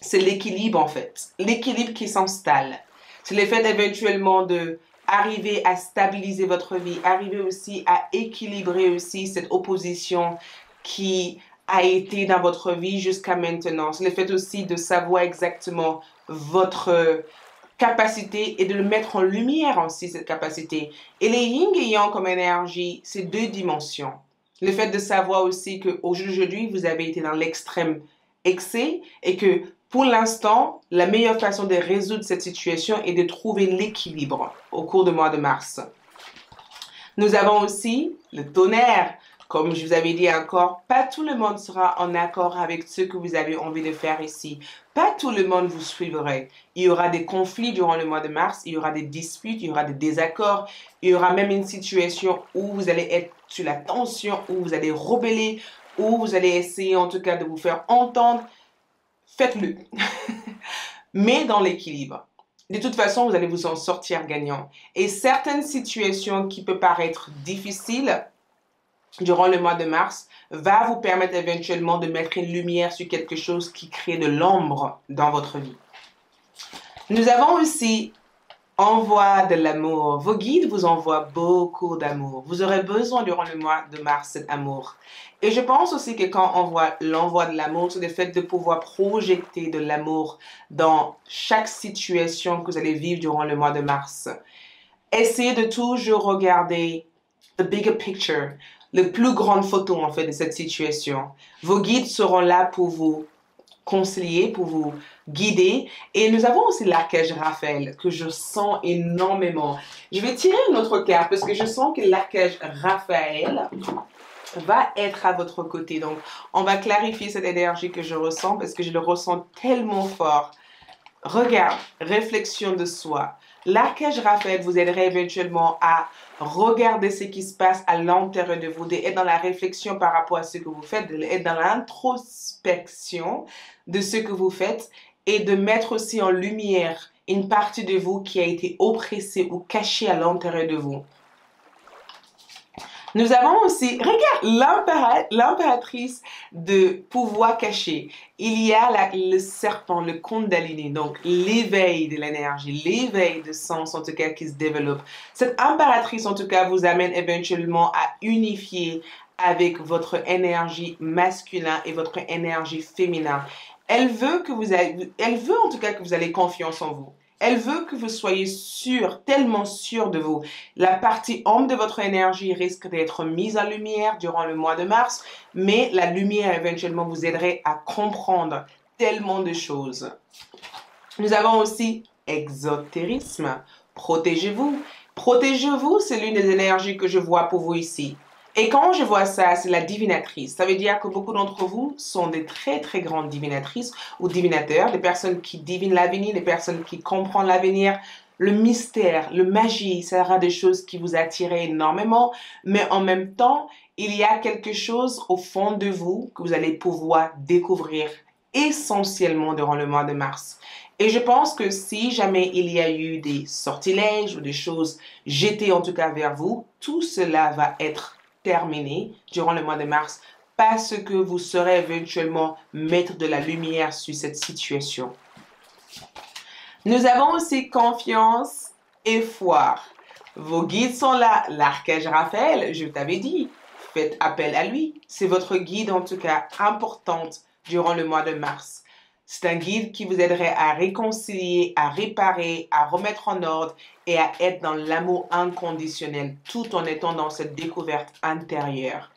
c'est l'équilibre en fait. L'équilibre qui s'installe. C'est le fait éventuellement de arriver à stabiliser votre vie, arriver aussi à équilibrer aussi cette opposition qui a été dans votre vie jusqu'à maintenant. C'est le fait aussi de savoir exactement votre capacité et de le mettre en lumière aussi, cette capacité. Et les yin et yang comme énergie, c'est deux dimensions. Le fait de savoir aussi qu'aujourd'hui, vous avez été dans l'extrême excès et que pour l'instant, la meilleure façon de résoudre cette situation est de trouver l'équilibre au cours du mois de mars. Nous avons aussi le tonnerre. Comme je vous avais dit encore, pas tout le monde sera en accord avec ce que vous avez envie de faire ici. Pas tout le monde vous suivrait. Il y aura des conflits durant le mois de mars, il y aura des disputes, il y aura des désaccords, il y aura même une situation où vous allez être sur la tension, où vous allez rebeller, où vous allez essayer en tout cas de vous faire entendre faites-le. Mais dans l'équilibre. De toute façon, vous allez vous en sortir gagnant. Et certaines situations qui peuvent paraître difficiles durant le mois de mars va vous permettre éventuellement de mettre une lumière sur quelque chose qui crée de l'ombre dans votre vie. Nous avons aussi envoie de l'amour. Vos guides vous envoient beaucoup d'amour. Vous aurez besoin durant le mois de mars cet amour. Et je pense aussi que quand on voit l'envoi de l'amour, c'est le fait de pouvoir projeter de l'amour dans chaque situation que vous allez vivre durant le mois de mars. Essayez de toujours regarder the bigger picture, le plus grande photo en fait de cette situation. Vos guides seront là pour vous conseiller, pour vous guider. Et nous avons aussi l'archange Raphaël que je sens énormément. Je vais tirer une autre carte parce que je sens que l'archange Raphaël va être à votre côté. Donc, on va clarifier cette énergie que je ressens parce que je le ressens tellement fort. Regarde, réflexion de soi. L'archange Raphaël vous aiderait éventuellement à regarder ce qui se passe à l'intérieur de vous, d'être dans la réflexion par rapport à ce que vous faites, d'être dans l'introspection de ce que vous faites et de mettre aussi en lumière une partie de vous qui a été oppressée ou cachée à l'intérieur de vous. Nous avons aussi, regarde, l'impératrice de pouvoir caché. Il y a le serpent, le Kundalini, donc l'éveil de l'énergie, l'éveil de sens en tout cas qui se développe. Cette impératrice en tout cas vous amène éventuellement à unifier avec votre énergie masculine et votre énergie féminin. Elle veut que vous elle veut en tout cas que vous ayez confiance en vous. Elle veut que vous soyez sûr, tellement sûr de vous. La partie ombre de votre énergie risque d'être mise en lumière durant le mois de mars, mais la lumière éventuellement vous aiderait à comprendre tellement de choses. Nous avons aussi exotérisme. Protégez-vous. Protégez-vous, c'est l'une des énergies que je vois pour vous ici. Et quand je vois ça, c'est la divinatrice. Ça veut dire que beaucoup d'entre vous sont des très très grandes divinatrices ou divinateurs, des personnes qui divinent l'avenir, des personnes qui comprennent l'avenir. Le mystère, le magie, ça sera des choses qui vous attirent énormément, mais en même temps, il y a quelque chose au fond de vous que vous allez pouvoir découvrir essentiellement durant le mois de mars. Et je pense que si jamais il y a eu des sortilèges ou des choses jetées en tout cas vers vous, tout cela va être terminé durant le mois de mars parce que vous serez éventuellement mettre de la lumière sur cette situation. Nous avons aussi confiance et foi. Vos guides sont là. L'archange Raphaël, je t'avais dit, faites appel à lui. C'est votre guide en tout cas importante durant le mois de mars. C'est un guide qui vous aiderait à réconcilier, à réparer, à remettre en ordre et à être dans l'amour inconditionnel tout en étant dans cette découverte intérieure.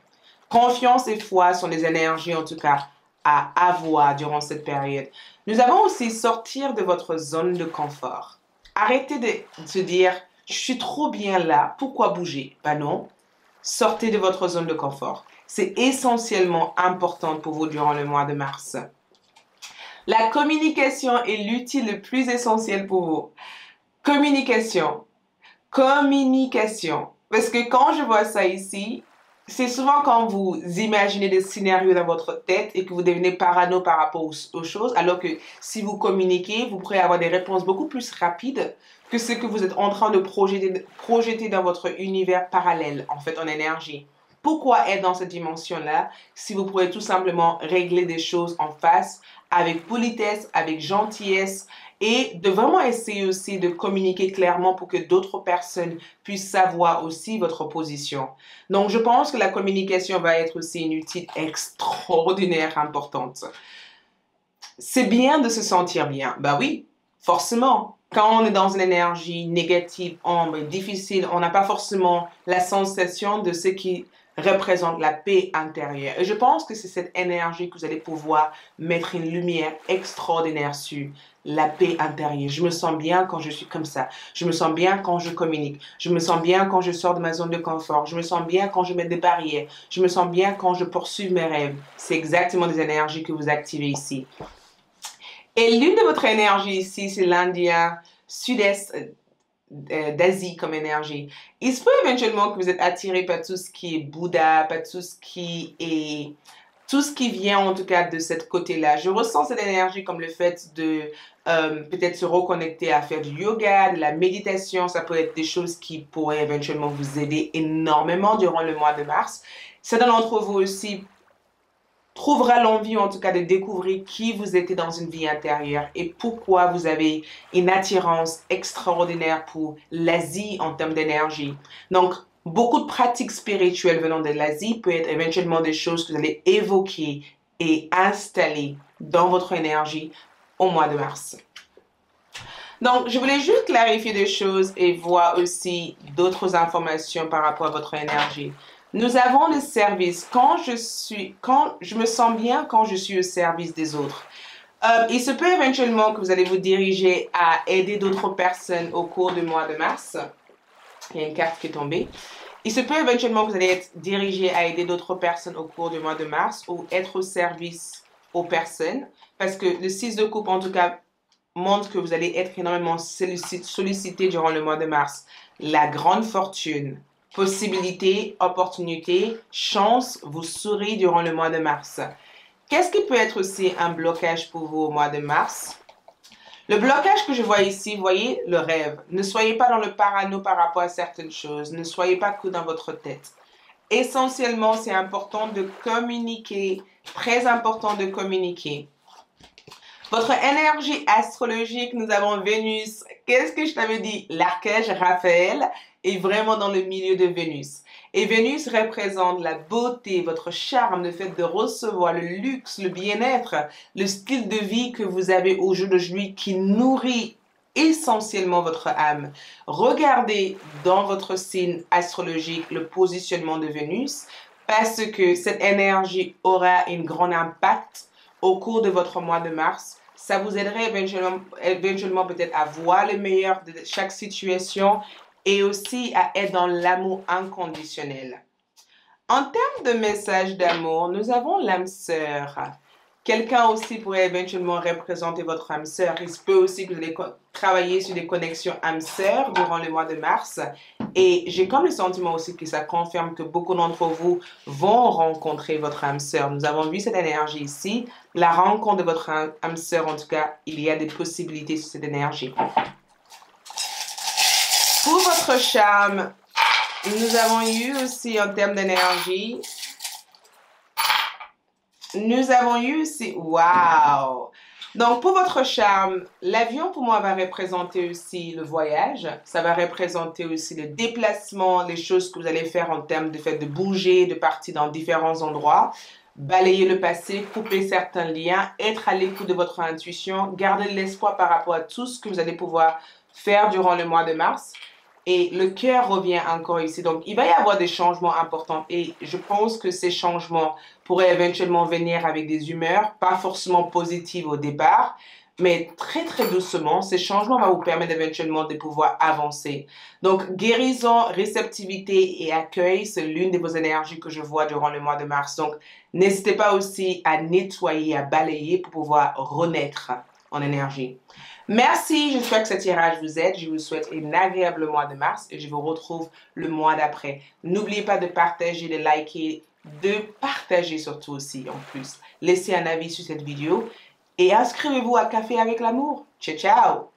Confiance et foi sont des énergies en tout cas à avoir durant cette période. Nous avons aussi sortir de votre zone de confort. Arrêtez de se dire je suis trop bien là, pourquoi bouger? Ben non, sortez de votre zone de confort. C'est essentiellement important pour vous durant le mois de mars. La communication est l'outil le plus essentiel pour vous. Communication. Communication. Parce que quand je vois ça ici, c'est souvent quand vous imaginez des scénarios dans votre tête et que vous devenez parano par rapport aux, choses, alors que si vous communiquez, vous pourrez avoir des réponses beaucoup plus rapides que ce que vous êtes en train de projeter, dans votre univers parallèle, en fait, en énergie. Pourquoi être dans cette dimension-là si vous pouvez tout simplement régler des choses en face avec politesse, avec gentillesse et de vraiment essayer aussi de communiquer clairement pour que d'autres personnes puissent savoir aussi votre position. Donc, je pense que la communication va être aussi une outil extraordinaire importante. C'est bien de se sentir bien. Bah oui, forcément. Quand on est dans une énergie négative, ombre, difficile, on n'a pas forcément la sensation de ce qui représente la paix intérieure. Et je pense que c'est cette énergie que vous allez pouvoir mettre une lumière extraordinaire sur la paix intérieure. Je me sens bien quand je suis comme ça. Je me sens bien quand je communique. Je me sens bien quand je sors de ma zone de confort. Je me sens bien quand je mets des barrières. Je me sens bien quand je poursuis mes rêves. C'est exactement des énergies que vous activez ici. Et l'une de votre énergie ici, c'est l'Indien sud-est d'Asie comme énergie. Il se peut éventuellement que vous êtes attiré par tout ce qui est Bouddha, par tout ce qui est tout ce qui vient en tout cas de cette côté-là. Je ressens cette énergie comme le fait de euh, peut-être se reconnecter à faire du yoga, de la méditation. Ça peut être des choses qui pourraient éventuellement vous aider énormément durant le mois de mars. Certains d'entre vous aussi trouvera l'envie, en tout cas, de découvrir qui vous êtes dans une vie intérieure et pourquoi vous avez une attirance extraordinaire pour l'Asie en termes d'énergie. Donc, beaucoup de pratiques spirituelles venant de l'Asie peut être éventuellement des choses que vous allez évoquer et installer dans votre énergie au mois de mars. Donc, je voulais juste clarifier des choses et voir aussi d'autres informations par rapport à votre énergie. Nous avons le service quand je suis, quand je me sens bien quand je suis au service des autres. Euh, il se peut éventuellement que vous allez vous diriger à aider d'autres personnes au cours du mois de mars. Il y a une carte qui est tombée. Il se peut éventuellement que vous allez être dirigé à aider d'autres personnes au cours du mois de mars ou être au service aux personnes. Parce que le 6 de coupe, en tout cas, montre que vous allez être énormément sollicité durant le mois de mars. La grande fortune, possibilités, opportunités, chance vous sourit durant le mois de mars. Qu'est-ce qui peut être aussi un blocage pour vous au mois de mars? Le blocage que je vois ici, voyez le rêve. Ne soyez pas dans le parano par rapport à certaines choses. Ne soyez pas que dans votre tête. Essentiellement, c'est important de communiquer. Très important de communiquer. Votre énergie astrologique, nous avons Vénus. Qu'est-ce que je t'avais dit? L'archège Raphaël est vraiment dans le milieu de Vénus. Et Vénus représente la beauté, votre charme, le fait de recevoir le luxe, le bien-être, le style de vie que vous avez au jour d'aujourd'hui qui nourrit essentiellement votre âme. Regardez dans votre signe astrologique le positionnement de Vénus parce que cette énergie aura un grand impact au cours de votre mois de mars. Ça vous aiderait éventuellement, éventuellement peut-être à voir le meilleur de chaque situation et aussi à être dans l'amour inconditionnel. En termes de message d'amour, nous avons l'âme sœur. Quelqu'un aussi pourrait éventuellement représenter votre âme sœur. Il se peut aussi que vous allez travailler sur des connexions âme sœur durant le mois de mars. Et j'ai comme le sentiment aussi que ça confirme que beaucoup d'entre vous vont rencontrer votre âme sœur. Nous avons vu cette énergie ici. La rencontre de votre âme sœur, en tout cas, il y a des possibilités sur cette énergie. Pour votre charme, nous avons eu aussi en termes d'énergie nous avons eu aussi, wow! Donc, pour votre charme, l'avion pour moi va représenter aussi le voyage. Ça va représenter aussi le déplacement, les choses que vous allez faire en termes de fait de bouger, de partir dans différents endroits. Balayer le passé, couper certains liens, être à l'écoute de votre intuition, garder l'espoir par rapport à tout ce que vous allez pouvoir faire durant le mois de mars. Et le cœur revient encore ici. Donc, il va y avoir des changements importants. Et je pense que ces changements pourraient éventuellement venir avec des humeurs, pas forcément positives au départ, mais très très doucement, ces changements vont vous permettre éventuellement de pouvoir avancer. Donc, guérison, réceptivité et accueil, c'est l'une de vos énergies que je vois durant le mois de mars. Donc, n'hésitez pas aussi à nettoyer, à balayer pour pouvoir renaître en énergie. Merci, j'espère que ce tirage vous aide. Je vous souhaite un agréable mois de mars et je vous retrouve le mois d'après. N'oubliez pas de partager, de liker, de partager surtout aussi en plus. Laissez un avis sur cette vidéo et inscrivez-vous à Café avec l'amour. Ciao, ciao